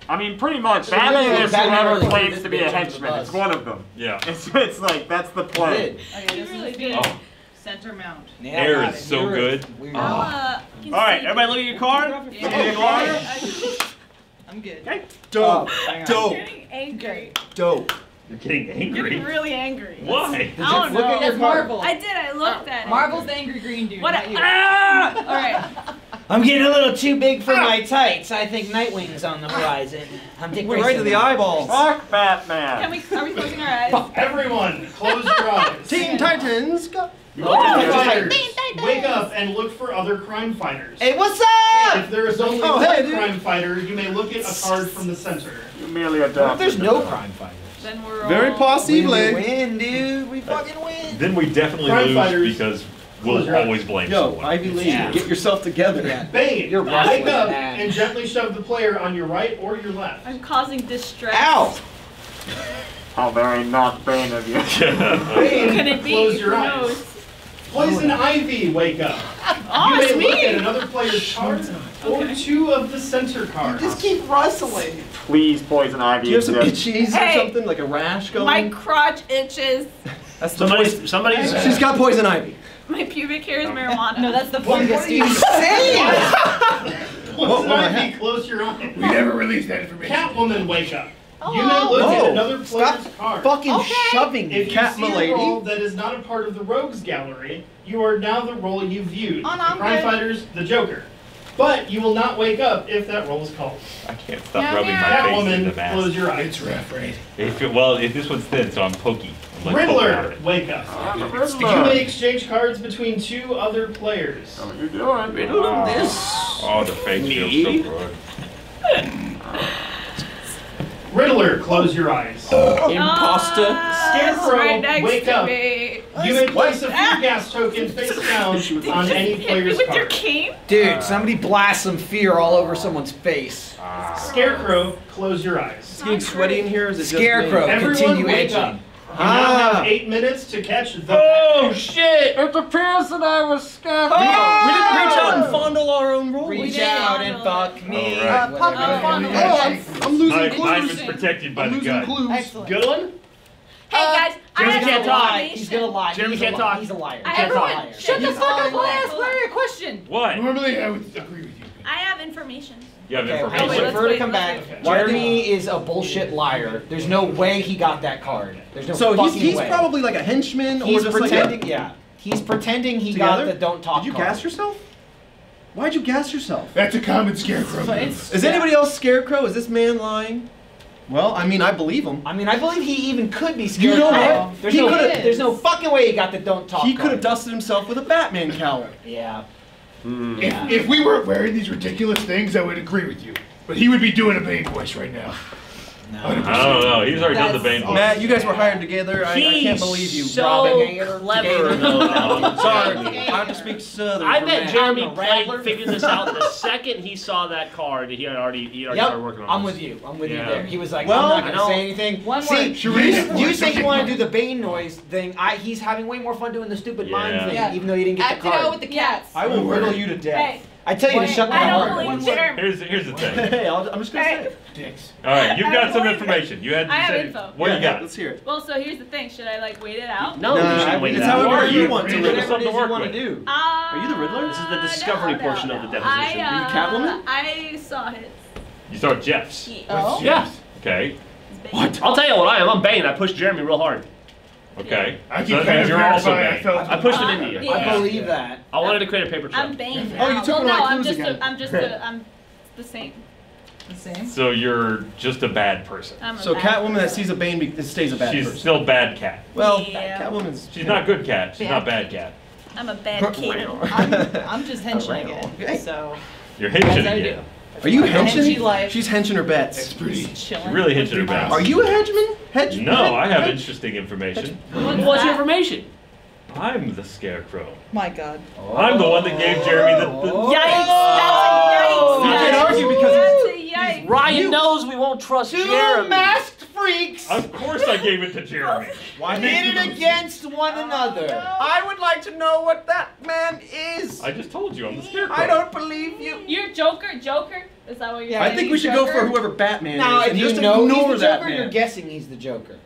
Speaker 9: I mean, pretty much.
Speaker 8: So really,
Speaker 9: Batman is
Speaker 8: Batman
Speaker 9: whoever claims
Speaker 8: put
Speaker 9: to be a
Speaker 8: bitch under the
Speaker 9: henchman. It's one of them.
Speaker 5: Yeah.
Speaker 9: It's, it's like, that's the play.
Speaker 8: Did.
Speaker 10: Okay, this
Speaker 7: really good.
Speaker 5: Oh,
Speaker 10: center mount.
Speaker 8: Nailed
Speaker 5: Air
Speaker 8: it.
Speaker 5: is so
Speaker 8: You're
Speaker 5: good.
Speaker 8: Weird.
Speaker 7: I'll, uh,
Speaker 3: All right,
Speaker 7: see-
Speaker 3: everybody look at your card.
Speaker 10: Yeah.
Speaker 3: Your card. <laughs>
Speaker 10: I'm good.
Speaker 4: Dope.
Speaker 10: Hang on.
Speaker 4: Dope.
Speaker 7: Getting angry.
Speaker 4: Dope.
Speaker 5: you're getting
Speaker 7: Getting
Speaker 5: angry.
Speaker 7: really angry.
Speaker 5: Why?
Speaker 7: I don't
Speaker 8: Look
Speaker 7: know.
Speaker 8: at your
Speaker 10: That's. Marvel.
Speaker 7: I did. I looked at it.
Speaker 10: Marvel's the angry green dude.
Speaker 7: What?
Speaker 10: not
Speaker 7: A,
Speaker 10: you.
Speaker 7: ah! All right. <laughs>
Speaker 8: I'm getting a little too big for my tights. I think Nightwing's on the horizon. I'm Dick
Speaker 4: Went right to the eyeballs.
Speaker 9: Fuck Batman.
Speaker 7: Can we? Are we closing our eyes?
Speaker 2: Everyone, close your <laughs> eyes.
Speaker 4: Teen Titans. Go.
Speaker 2: Crime
Speaker 8: Oh,
Speaker 2: fighters,
Speaker 7: Teen Titans.
Speaker 2: wake up and look for other crime fighters.
Speaker 8: Hey, what's up?
Speaker 2: If there is only
Speaker 4: Oh,
Speaker 2: one
Speaker 4: hey,
Speaker 2: crime fighter, you may look at a card from the center.
Speaker 9: You merely
Speaker 8: What
Speaker 9: adopted
Speaker 8: if there's
Speaker 9: them.
Speaker 8: no crime fighters?
Speaker 7: Then we're
Speaker 4: Very
Speaker 7: all-
Speaker 4: possible.
Speaker 8: We win, dude. We fucking win.
Speaker 5: Then we definitely
Speaker 2: Crime
Speaker 5: lose
Speaker 2: fighters.
Speaker 5: because we'll
Speaker 2: your eyes.
Speaker 5: always blame
Speaker 4: Yo,
Speaker 5: someone.
Speaker 4: Ivy League,
Speaker 8: Yeah.
Speaker 4: get yourself together.
Speaker 8: Yeah. <laughs>
Speaker 2: Bane,
Speaker 8: You're
Speaker 2: wake up
Speaker 8: man.
Speaker 2: and gently shove the player on your right or your left.
Speaker 7: I'm causing distress.
Speaker 8: Ow!
Speaker 9: How very not Bane of you. <laughs>
Speaker 2: Bane,
Speaker 7: Could it be?
Speaker 2: close your
Speaker 7: Who
Speaker 2: eyes.
Speaker 7: knows?
Speaker 2: Poison Ivy, wake up.
Speaker 7: Oh, <laughs>
Speaker 2: you may
Speaker 7: it's
Speaker 2: look at another player's card or two of the center cards.
Speaker 8: Just keep rustling.
Speaker 9: Please, Poison Ivy.
Speaker 4: Do you have some
Speaker 9: exist.
Speaker 4: itchies
Speaker 7: Hey.
Speaker 4: or something, like a rash going?
Speaker 7: My crotch itches. <laughs>
Speaker 4: That's the
Speaker 3: Somebody's.
Speaker 4: poison-
Speaker 3: Somebody's.
Speaker 4: She's got poison ivy.
Speaker 7: My pubic hair is marijuana.
Speaker 10: No, that's the
Speaker 2: What,
Speaker 10: fungus,
Speaker 2: what are you
Speaker 10: dude.
Speaker 2: saying?
Speaker 4: Whoa,
Speaker 2: Poison
Speaker 4: whoa,
Speaker 2: Ivy,
Speaker 4: ha-
Speaker 2: close your eyes.
Speaker 1: We never released that information.
Speaker 2: Catwoman, wake up. You may
Speaker 7: Hello.
Speaker 2: look at
Speaker 4: Whoa.
Speaker 2: another
Speaker 8: Stop
Speaker 2: player's card.
Speaker 8: Fucking
Speaker 7: Okay.
Speaker 8: shoving me.
Speaker 2: If you
Speaker 4: Cat
Speaker 2: see a role that is not a part of the rogues gallery, you are now the role you viewed.
Speaker 10: Oh, no,
Speaker 2: the
Speaker 10: I'm
Speaker 2: crime
Speaker 10: good.
Speaker 2: fighters, the Joker. But you will not wake up if that role is called.
Speaker 5: I can't stop
Speaker 10: Meow,
Speaker 5: rubbing my
Speaker 10: meow.
Speaker 5: face in the
Speaker 2: Catwoman,
Speaker 5: mask.
Speaker 2: close your eyes.
Speaker 1: It's rough, right?
Speaker 5: If it, well, if this one's thin, so I'm pokey. I'm like poking out
Speaker 2: Riddler,
Speaker 5: it.
Speaker 2: wake up.
Speaker 9: Ah, the
Speaker 2: You may exchange cards between two other players.
Speaker 9: What are you doing?
Speaker 3: Riddle
Speaker 9: Ah.
Speaker 3: this.
Speaker 5: Oh, the
Speaker 3: fake
Speaker 5: feels so good. <laughs>
Speaker 2: Riddler, close your eyes.
Speaker 4: Imposter.
Speaker 7: Ah,
Speaker 2: Scarecrow,
Speaker 7: right next
Speaker 2: wake
Speaker 7: to
Speaker 2: up.
Speaker 7: Me.
Speaker 2: You may place a fear gas token face <laughs> down on any
Speaker 7: Hit
Speaker 2: player's
Speaker 7: with your
Speaker 2: card.
Speaker 7: cane.
Speaker 8: Dude, somebody blast some fear all over someone's face.
Speaker 2: Scarecrow, close your eyes.
Speaker 4: It's getting sweaty in here. or Is it just me?
Speaker 8: Scarecrow,
Speaker 2: Everyone
Speaker 8: continue
Speaker 2: wake
Speaker 8: edging.
Speaker 2: up. You now
Speaker 4: Ah.
Speaker 2: have eight minutes to catch the
Speaker 3: Oh shit!
Speaker 9: It appears that I was scared. Ah.
Speaker 4: We didn't reach out and oh. fondle our own roll.
Speaker 8: Reach
Speaker 7: did
Speaker 8: out and fuck me.
Speaker 5: All right.
Speaker 8: Uh, Whatever.
Speaker 10: Pop up, fondle.
Speaker 1: Oh,
Speaker 4: I'm, I'm losing
Speaker 5: Mine, mine
Speaker 4: clues.
Speaker 5: was protected by
Speaker 4: I'm
Speaker 5: the
Speaker 4: losing
Speaker 5: gun.
Speaker 4: clues.
Speaker 10: Excellent.
Speaker 2: Good one?
Speaker 7: Hey uh, guys, I
Speaker 3: Jeremy
Speaker 7: have
Speaker 3: can't
Speaker 7: some
Speaker 3: talk.
Speaker 8: He's gonna lie.
Speaker 3: Jeremy can't talk.
Speaker 8: He's a liar.
Speaker 7: I-
Speaker 8: He's a
Speaker 10: Everyone,
Speaker 8: liar.
Speaker 10: shut the fuck up.
Speaker 8: liar.
Speaker 10: I'll ask Larry a question.
Speaker 5: What?
Speaker 1: Normally I would agree with you.
Speaker 7: I have information.
Speaker 5: You have
Speaker 8: Okay,
Speaker 5: information.
Speaker 7: wait,
Speaker 8: wait
Speaker 7: let's
Speaker 8: for her to come
Speaker 7: let's
Speaker 8: back.
Speaker 2: wait.
Speaker 8: Jeremy is a bullshit liar. There's no way he got that card. There's no
Speaker 4: So he's,
Speaker 8: fucking
Speaker 4: he's
Speaker 8: way.
Speaker 4: probably like a henchman or
Speaker 8: he's
Speaker 4: just
Speaker 8: pretending.
Speaker 4: like
Speaker 8: yeah, he's pretending he
Speaker 4: Together?
Speaker 8: got the don't talk
Speaker 4: Did you
Speaker 8: card.
Speaker 4: gas yourself? Why'd you gas yourself?
Speaker 1: That's a common scarecrow.
Speaker 10: But
Speaker 1: move.
Speaker 10: it's,
Speaker 4: Is anybody else scarecrow? Is this man lying? Well, I mean, I believe him.
Speaker 8: I mean, I believe he even could be
Speaker 4: You
Speaker 8: scared.
Speaker 4: know
Speaker 10: what?
Speaker 8: There's
Speaker 4: He
Speaker 8: no, there's no fucking way he got the don't talk.
Speaker 4: He could have dusted himself with a Batman cowl.
Speaker 8: Yeah. Hmm.
Speaker 1: If, if we weren't wearing these ridiculous things, I would agree with you. But he would be doing a Bane voice right now.
Speaker 8: No.
Speaker 1: 100%.
Speaker 5: I don't know. He's already done the Bane voice.
Speaker 4: Matt, you guys were hired together. I, I can't believe you.
Speaker 3: so
Speaker 8: Robin.
Speaker 3: clever though. now.
Speaker 4: Sorry, <laughs> I have to speak southern.
Speaker 3: I
Speaker 4: for
Speaker 3: bet
Speaker 4: Matt.
Speaker 3: Jeremy
Speaker 8: I'm the
Speaker 3: played,
Speaker 8: Rattler.
Speaker 3: figured this out the <laughs> second he saw that card. He had already he already
Speaker 8: Yep.
Speaker 3: started working on
Speaker 8: I'm
Speaker 3: this.
Speaker 8: with you. I'm with
Speaker 3: Yeah.
Speaker 8: you there. He was like,
Speaker 4: Well,
Speaker 8: I'm not
Speaker 3: I
Speaker 8: gonna
Speaker 3: know.
Speaker 8: say anything.
Speaker 10: One
Speaker 8: See,
Speaker 10: word.
Speaker 1: She
Speaker 8: you, you
Speaker 1: once,
Speaker 8: think you want to do the Bane noise thing? I he's having way more fun doing the stupid mind
Speaker 5: Yeah.
Speaker 8: thing,
Speaker 10: Yeah.
Speaker 8: even though you didn't get
Speaker 10: Act
Speaker 8: the
Speaker 10: it out
Speaker 8: card.
Speaker 10: with the cats.
Speaker 4: I will riddle you to death.
Speaker 7: Hey,
Speaker 8: I tell you to shut the
Speaker 7: I
Speaker 8: hell
Speaker 7: don't
Speaker 8: up.
Speaker 7: believe Jeremy.
Speaker 5: Here's here's the thing.
Speaker 4: Hey, I'll, I'm just gonna say
Speaker 7: Hey.
Speaker 4: it.
Speaker 1: Dicks.
Speaker 5: All right, you've
Speaker 7: I
Speaker 5: got some
Speaker 7: believe-
Speaker 5: information. You had.
Speaker 7: I
Speaker 5: you
Speaker 7: have
Speaker 5: said-
Speaker 7: info.
Speaker 5: What
Speaker 4: Yeah,
Speaker 5: you got?
Speaker 4: Let's hear it.
Speaker 7: Well, so here's the thing. Should I like wait it out?
Speaker 3: No,
Speaker 4: Nah,
Speaker 3: you shouldn't wait
Speaker 4: it's
Speaker 3: that
Speaker 4: however
Speaker 3: long.
Speaker 5: Are
Speaker 4: you
Speaker 5: you?
Speaker 4: want to
Speaker 5: You
Speaker 4: riddle.
Speaker 5: something to
Speaker 4: What
Speaker 5: work
Speaker 4: you want to do.
Speaker 7: Uh,
Speaker 4: Are you the Riddler?
Speaker 3: This is the discovery
Speaker 7: no,
Speaker 3: portion
Speaker 7: no,
Speaker 3: of the deposition.
Speaker 7: I,
Speaker 4: Are you
Speaker 7: uh,
Speaker 4: Catwoman?
Speaker 7: I saw his.
Speaker 5: You saw Jeff's.
Speaker 10: Oh.
Speaker 3: Yeah.
Speaker 5: Okay.
Speaker 7: his bait.
Speaker 3: I'll tell you what I am. I'm Bane. I pushed Jeremy real hard.
Speaker 5: Okay.
Speaker 1: I
Speaker 5: So
Speaker 1: keep
Speaker 5: that
Speaker 1: kind of
Speaker 5: you're also
Speaker 1: verifying I
Speaker 5: Bane.
Speaker 1: felt
Speaker 3: I pushed it into you.
Speaker 7: yeah.
Speaker 8: I believe that.
Speaker 3: I wanted to create a paper trail.
Speaker 7: I'm Bane.
Speaker 4: Oh, you
Speaker 7: now.
Speaker 4: took
Speaker 7: well,
Speaker 4: one of my
Speaker 7: no, I'm
Speaker 4: clues
Speaker 7: just
Speaker 4: again.
Speaker 7: A, I'm just a, <laughs> I'm the same.
Speaker 10: The same.
Speaker 5: So you're just a bad person.
Speaker 7: I'm a
Speaker 4: So
Speaker 7: bad
Speaker 4: Catwoman that
Speaker 7: person.
Speaker 4: sees a Bane be- stays a bad person.
Speaker 5: She's
Speaker 4: person.
Speaker 5: still bad cat.
Speaker 4: Well,
Speaker 7: Yeah.
Speaker 4: Catwoman's.
Speaker 5: She's not good cat. She's
Speaker 10: Bad
Speaker 5: not bad cat.
Speaker 7: I'm a bad kid.
Speaker 10: I'm, <laughs> I'm just henching again.
Speaker 4: Okay.
Speaker 10: So
Speaker 5: You're hitching
Speaker 10: As I
Speaker 5: again.
Speaker 4: Are you
Speaker 10: Henchy
Speaker 4: henching?
Speaker 10: life.
Speaker 4: She's henching her bets.
Speaker 1: It's pretty.
Speaker 10: chilling.
Speaker 5: Really henching her bets.
Speaker 4: Are you a hedgeman? Hedge?
Speaker 5: No, I have interesting information.
Speaker 3: What- What's your information?
Speaker 5: I'm the scarecrow.
Speaker 10: My God.
Speaker 5: I'm the one that gave Jeremy the. the
Speaker 7: Yikes! That's a yikes!
Speaker 4: You can't argue because
Speaker 7: That's a yikes.
Speaker 3: Ryan knows we won't trust
Speaker 8: Two
Speaker 3: Jeremy.
Speaker 8: masked freaks
Speaker 5: Of course I gave it to Jeremy. <laughs>
Speaker 4: Why
Speaker 8: pitted against one another.
Speaker 4: Oh, I would like to know what that man is.
Speaker 5: I just told you I'm the scarecrow.
Speaker 4: I don't believe you.
Speaker 7: You're Joker. Joker. Is that what you're
Speaker 10: Yeah,
Speaker 7: saying?
Speaker 4: I think we should go for whoever Batman
Speaker 8: Now,
Speaker 4: is
Speaker 8: if
Speaker 4: and
Speaker 8: you
Speaker 4: just
Speaker 8: know
Speaker 4: ignore
Speaker 8: he's the
Speaker 4: that
Speaker 8: Joker,
Speaker 4: man.
Speaker 8: you're guessing he's the Joker.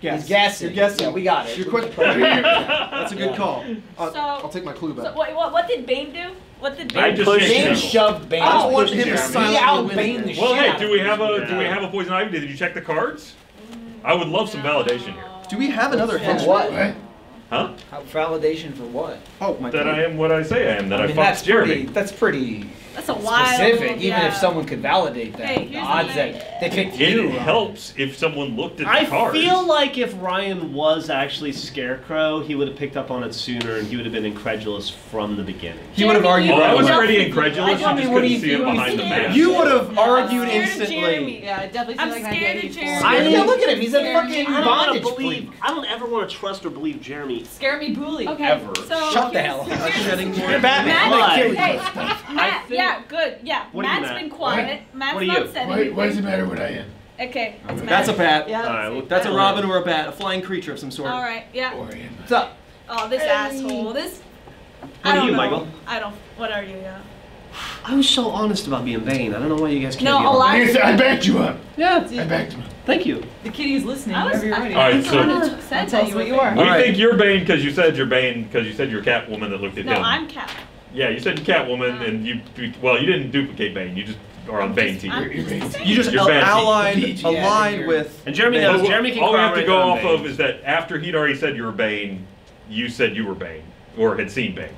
Speaker 4: Yes.
Speaker 8: He's guessing.
Speaker 4: You're guessing.
Speaker 8: Yeah, we got it.
Speaker 4: You're quite <laughs> That's a good
Speaker 8: Yeah.
Speaker 4: call. <laughs> I'll,
Speaker 7: So-
Speaker 4: I'll take my clue
Speaker 7: So
Speaker 4: back.
Speaker 7: wait, what, what did Bane do? What did Bane
Speaker 5: I
Speaker 7: do?
Speaker 5: just
Speaker 3: Push
Speaker 8: Bane
Speaker 3: him.
Speaker 5: him.
Speaker 8: shoved Bane.
Speaker 4: I just
Speaker 8: Oh,
Speaker 4: want
Speaker 8: he
Speaker 4: him to
Speaker 8: outbaned
Speaker 4: silently win.
Speaker 8: the
Speaker 5: Well,
Speaker 8: shit
Speaker 5: hey, do we have a do we have a poison ivy? Did you check the cards? I would love some validation here.
Speaker 4: Do we have another
Speaker 8: For
Speaker 4: henchman?
Speaker 8: what?
Speaker 1: What?
Speaker 5: Huh?
Speaker 8: How, validation for what?
Speaker 4: Oh my god.
Speaker 5: That
Speaker 4: god.
Speaker 5: I am what I say I am. That I,
Speaker 8: mean,
Speaker 5: fucked
Speaker 8: that's
Speaker 5: Jeremy.
Speaker 8: pretty. That's pretty
Speaker 7: That's a wild.
Speaker 8: specific. Even
Speaker 7: yeah.
Speaker 8: if someone could validate that,
Speaker 7: Hey,
Speaker 8: the odds
Speaker 7: the
Speaker 8: that they picked
Speaker 5: It
Speaker 8: you.
Speaker 5: helps if someone looked at the
Speaker 3: I
Speaker 5: cards.
Speaker 3: feel like if Ryan was actually Scarecrow, he would have picked up on it sooner and he would have been incredulous from the beginning.
Speaker 4: He would have argued.
Speaker 5: Oh, I was
Speaker 4: away.
Speaker 5: already incredulous.
Speaker 8: I
Speaker 5: You just
Speaker 8: mean,
Speaker 5: couldn't
Speaker 8: you
Speaker 5: see it behind the mask.
Speaker 4: You would have argued
Speaker 7: scared of
Speaker 4: instantly.
Speaker 7: Jeremy.
Speaker 10: Yeah, it definitely
Speaker 7: I'm
Speaker 10: seems like
Speaker 7: scared of Jeremy.
Speaker 10: for-
Speaker 3: I
Speaker 8: Yeah, look at him. He's a fucking
Speaker 3: I don't
Speaker 8: bondage
Speaker 3: to believe.
Speaker 8: freak.
Speaker 3: I don't ever want to trust or believe Jeremy.
Speaker 10: Scare me bully.
Speaker 7: Okay.
Speaker 8: Ever.
Speaker 7: So
Speaker 8: Shut the hell up.
Speaker 7: here's-
Speaker 4: Shedding more.
Speaker 8: You're Batman.
Speaker 7: Matt,
Speaker 8: I'm gonna kill you.
Speaker 7: hey, Matt,
Speaker 3: think-
Speaker 7: yeah, good, yeah.
Speaker 3: What are you,
Speaker 7: Matt's
Speaker 3: Matt?
Speaker 7: been quiet. Matt's
Speaker 3: What are
Speaker 7: not
Speaker 3: you?
Speaker 7: said
Speaker 1: What,
Speaker 7: anything.
Speaker 1: what does it matter what I am?
Speaker 7: Okay, it's
Speaker 4: That's a bat.
Speaker 10: Yeah.
Speaker 3: All right, well,
Speaker 4: That's a robin or a bat, a flying creature of some sort.
Speaker 7: All right, yeah.
Speaker 8: What's up?
Speaker 7: Oh, this asshole. This.
Speaker 3: What
Speaker 7: I
Speaker 3: are you,
Speaker 7: know.
Speaker 3: Michael?
Speaker 7: I don't. What are you? Yeah.
Speaker 3: I was so honest about being vain. I don't know why you guys can't
Speaker 7: No,
Speaker 3: be
Speaker 7: a lot-
Speaker 1: I? Yes, I backed you up.
Speaker 3: Yeah,
Speaker 1: I backed him up.
Speaker 3: thank you.
Speaker 10: The kitty's listening
Speaker 7: I was.
Speaker 10: whenever you're
Speaker 7: I,
Speaker 10: ready.
Speaker 5: All right, so-
Speaker 7: thought it
Speaker 10: I'll tell you what you are.
Speaker 5: We
Speaker 4: All right.
Speaker 5: think you're Bane because you said you're Bane because you said you're Catwoman that looked at
Speaker 7: No,
Speaker 5: him.
Speaker 7: I'm Cat.
Speaker 5: Yeah, you said you're Catwoman and you, you well you didn't duplicate Bane. You just are on Bane team.
Speaker 7: I'm
Speaker 1: You're
Speaker 7: just
Speaker 4: You just
Speaker 5: You're
Speaker 4: al-
Speaker 5: Banshee.
Speaker 4: allied,
Speaker 8: Yeah,
Speaker 4: aligned
Speaker 8: you're-
Speaker 4: with.
Speaker 3: And Jeremy
Speaker 4: Bane.
Speaker 3: knows. Jeremy can
Speaker 5: all we have to
Speaker 3: corroborate
Speaker 5: go
Speaker 3: that I'm
Speaker 5: off
Speaker 3: Bane.
Speaker 5: of is that after he'd already said you were Bane, you said you were Bane or had seen Bane.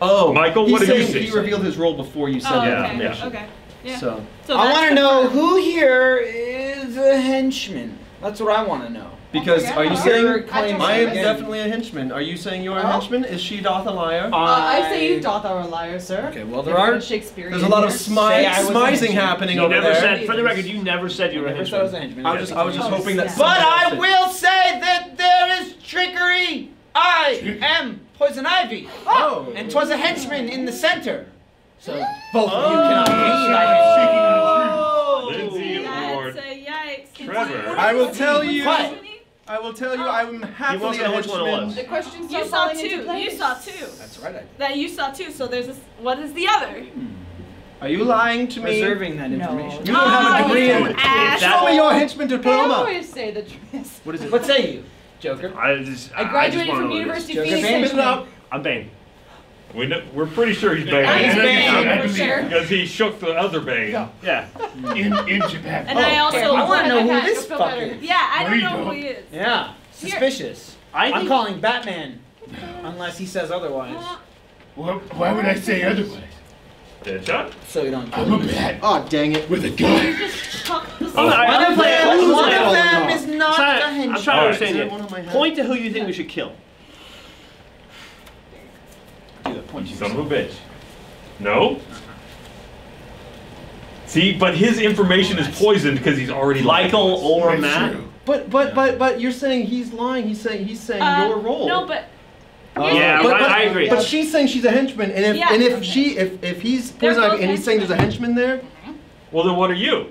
Speaker 4: Oh,
Speaker 5: Michael,
Speaker 4: he's
Speaker 5: what did you
Speaker 4: saying
Speaker 5: see?
Speaker 4: He revealed his role before you said
Speaker 7: Oh,
Speaker 4: it.
Speaker 5: Yeah,
Speaker 7: okay.
Speaker 5: yeah.
Speaker 7: Okay. Yeah.
Speaker 4: So
Speaker 7: So
Speaker 8: I
Speaker 7: that's
Speaker 8: want to know
Speaker 7: first-
Speaker 8: who here is a henchman. That's what I want to know.
Speaker 4: Because are you saying I am definitely a henchman? Are you saying you're a
Speaker 10: Oh.
Speaker 4: henchman? Is she doth a liar?
Speaker 10: Uh, I say you doth are a liar, sir.
Speaker 8: Okay, well, there
Speaker 10: You're
Speaker 8: are-
Speaker 10: Shakespearean.
Speaker 4: There's a lot of smi-
Speaker 8: I was a
Speaker 4: smizing happening
Speaker 3: You
Speaker 4: over
Speaker 3: never
Speaker 4: there.
Speaker 3: said, for the record, you never said you were a
Speaker 8: Never said I was a
Speaker 3: henchman.
Speaker 8: henchman.
Speaker 4: I was just, I was just
Speaker 10: Oh,
Speaker 4: hoping that.
Speaker 10: yeah.
Speaker 4: somebody
Speaker 8: But I
Speaker 4: else
Speaker 8: will say that there is trickery. I am Poison Ivy.
Speaker 4: Oh.
Speaker 8: And 'twas a henchman in the center. So both of you cannot be my
Speaker 3: Oh.
Speaker 5: Lindsay Lord.
Speaker 7: That's a yikes.
Speaker 5: Trevor.
Speaker 4: I will tell you.
Speaker 8: What?
Speaker 4: I will tell you. Oh. I'm
Speaker 3: He
Speaker 4: happily
Speaker 3: wants to know which one it was.
Speaker 10: The questions
Speaker 7: You saw
Speaker 10: falling into
Speaker 7: two. You saw two.
Speaker 8: That's right. I
Speaker 7: That you saw two. So there's this. What is the other? Hmm.
Speaker 4: Are you lying to me?
Speaker 8: preserving that
Speaker 10: No.
Speaker 8: information.
Speaker 4: You don't have a
Speaker 7: Oh,
Speaker 4: degree in
Speaker 7: you
Speaker 4: it.
Speaker 7: ass.
Speaker 4: Show me your henchman
Speaker 10: I
Speaker 4: diploma.
Speaker 10: always say the truth.
Speaker 4: What is it?
Speaker 8: What say you, Joker?
Speaker 3: I just.
Speaker 10: I graduated
Speaker 3: wanna
Speaker 10: from
Speaker 3: know what it is.
Speaker 10: University of
Speaker 8: Joker
Speaker 10: Phoenix.
Speaker 8: Bane?
Speaker 4: It out.
Speaker 3: I'm Bane.
Speaker 5: We know, we're pretty sure he's Bane.
Speaker 7: He's
Speaker 8: Bane.
Speaker 10: For sure.
Speaker 5: Because he shook the other Bane.
Speaker 3: Yeah.
Speaker 1: In, in Japan.
Speaker 7: And I oh, also.
Speaker 8: I want to know who this
Speaker 10: feel
Speaker 8: fuck
Speaker 10: better.
Speaker 8: is.
Speaker 7: Yeah, I don't know who he is.
Speaker 8: Yeah, suspicious.
Speaker 3: I
Speaker 8: I'm calling Batman, unless he says otherwise.
Speaker 1: Uh, why, why would I say otherwise?
Speaker 5: Deadshot?
Speaker 8: So you don't.
Speaker 1: I'm a bat
Speaker 4: Oh dang it.
Speaker 1: with a gun.
Speaker 7: Talk this
Speaker 3: Oh, I-
Speaker 8: One
Speaker 3: I'm
Speaker 8: of
Speaker 3: playing-
Speaker 8: them,
Speaker 3: I'm
Speaker 8: one
Speaker 3: playing-
Speaker 8: of them is not
Speaker 3: trying-
Speaker 8: a
Speaker 3: I'm trying to understand you.
Speaker 4: that one on my head?
Speaker 3: Point to who you think we should kill.
Speaker 8: Do it. Point
Speaker 5: Son of a bitch. No? See, but his information is poisoned because he's already lied.
Speaker 3: Michael or
Speaker 1: That's
Speaker 3: Matt.
Speaker 1: true.
Speaker 4: But but but but you're saying he's lying. He's saying he's saying
Speaker 7: Uh,
Speaker 4: your role.
Speaker 7: No, but
Speaker 4: Uh,
Speaker 3: Yeah,
Speaker 4: but, but,
Speaker 3: I agree.
Speaker 4: But she's saying she's a henchman, and if
Speaker 7: Yeah.
Speaker 4: and if she if if he's
Speaker 7: They're
Speaker 4: poison ivy and he's saying there's a henchman there,
Speaker 5: Well, then what are you?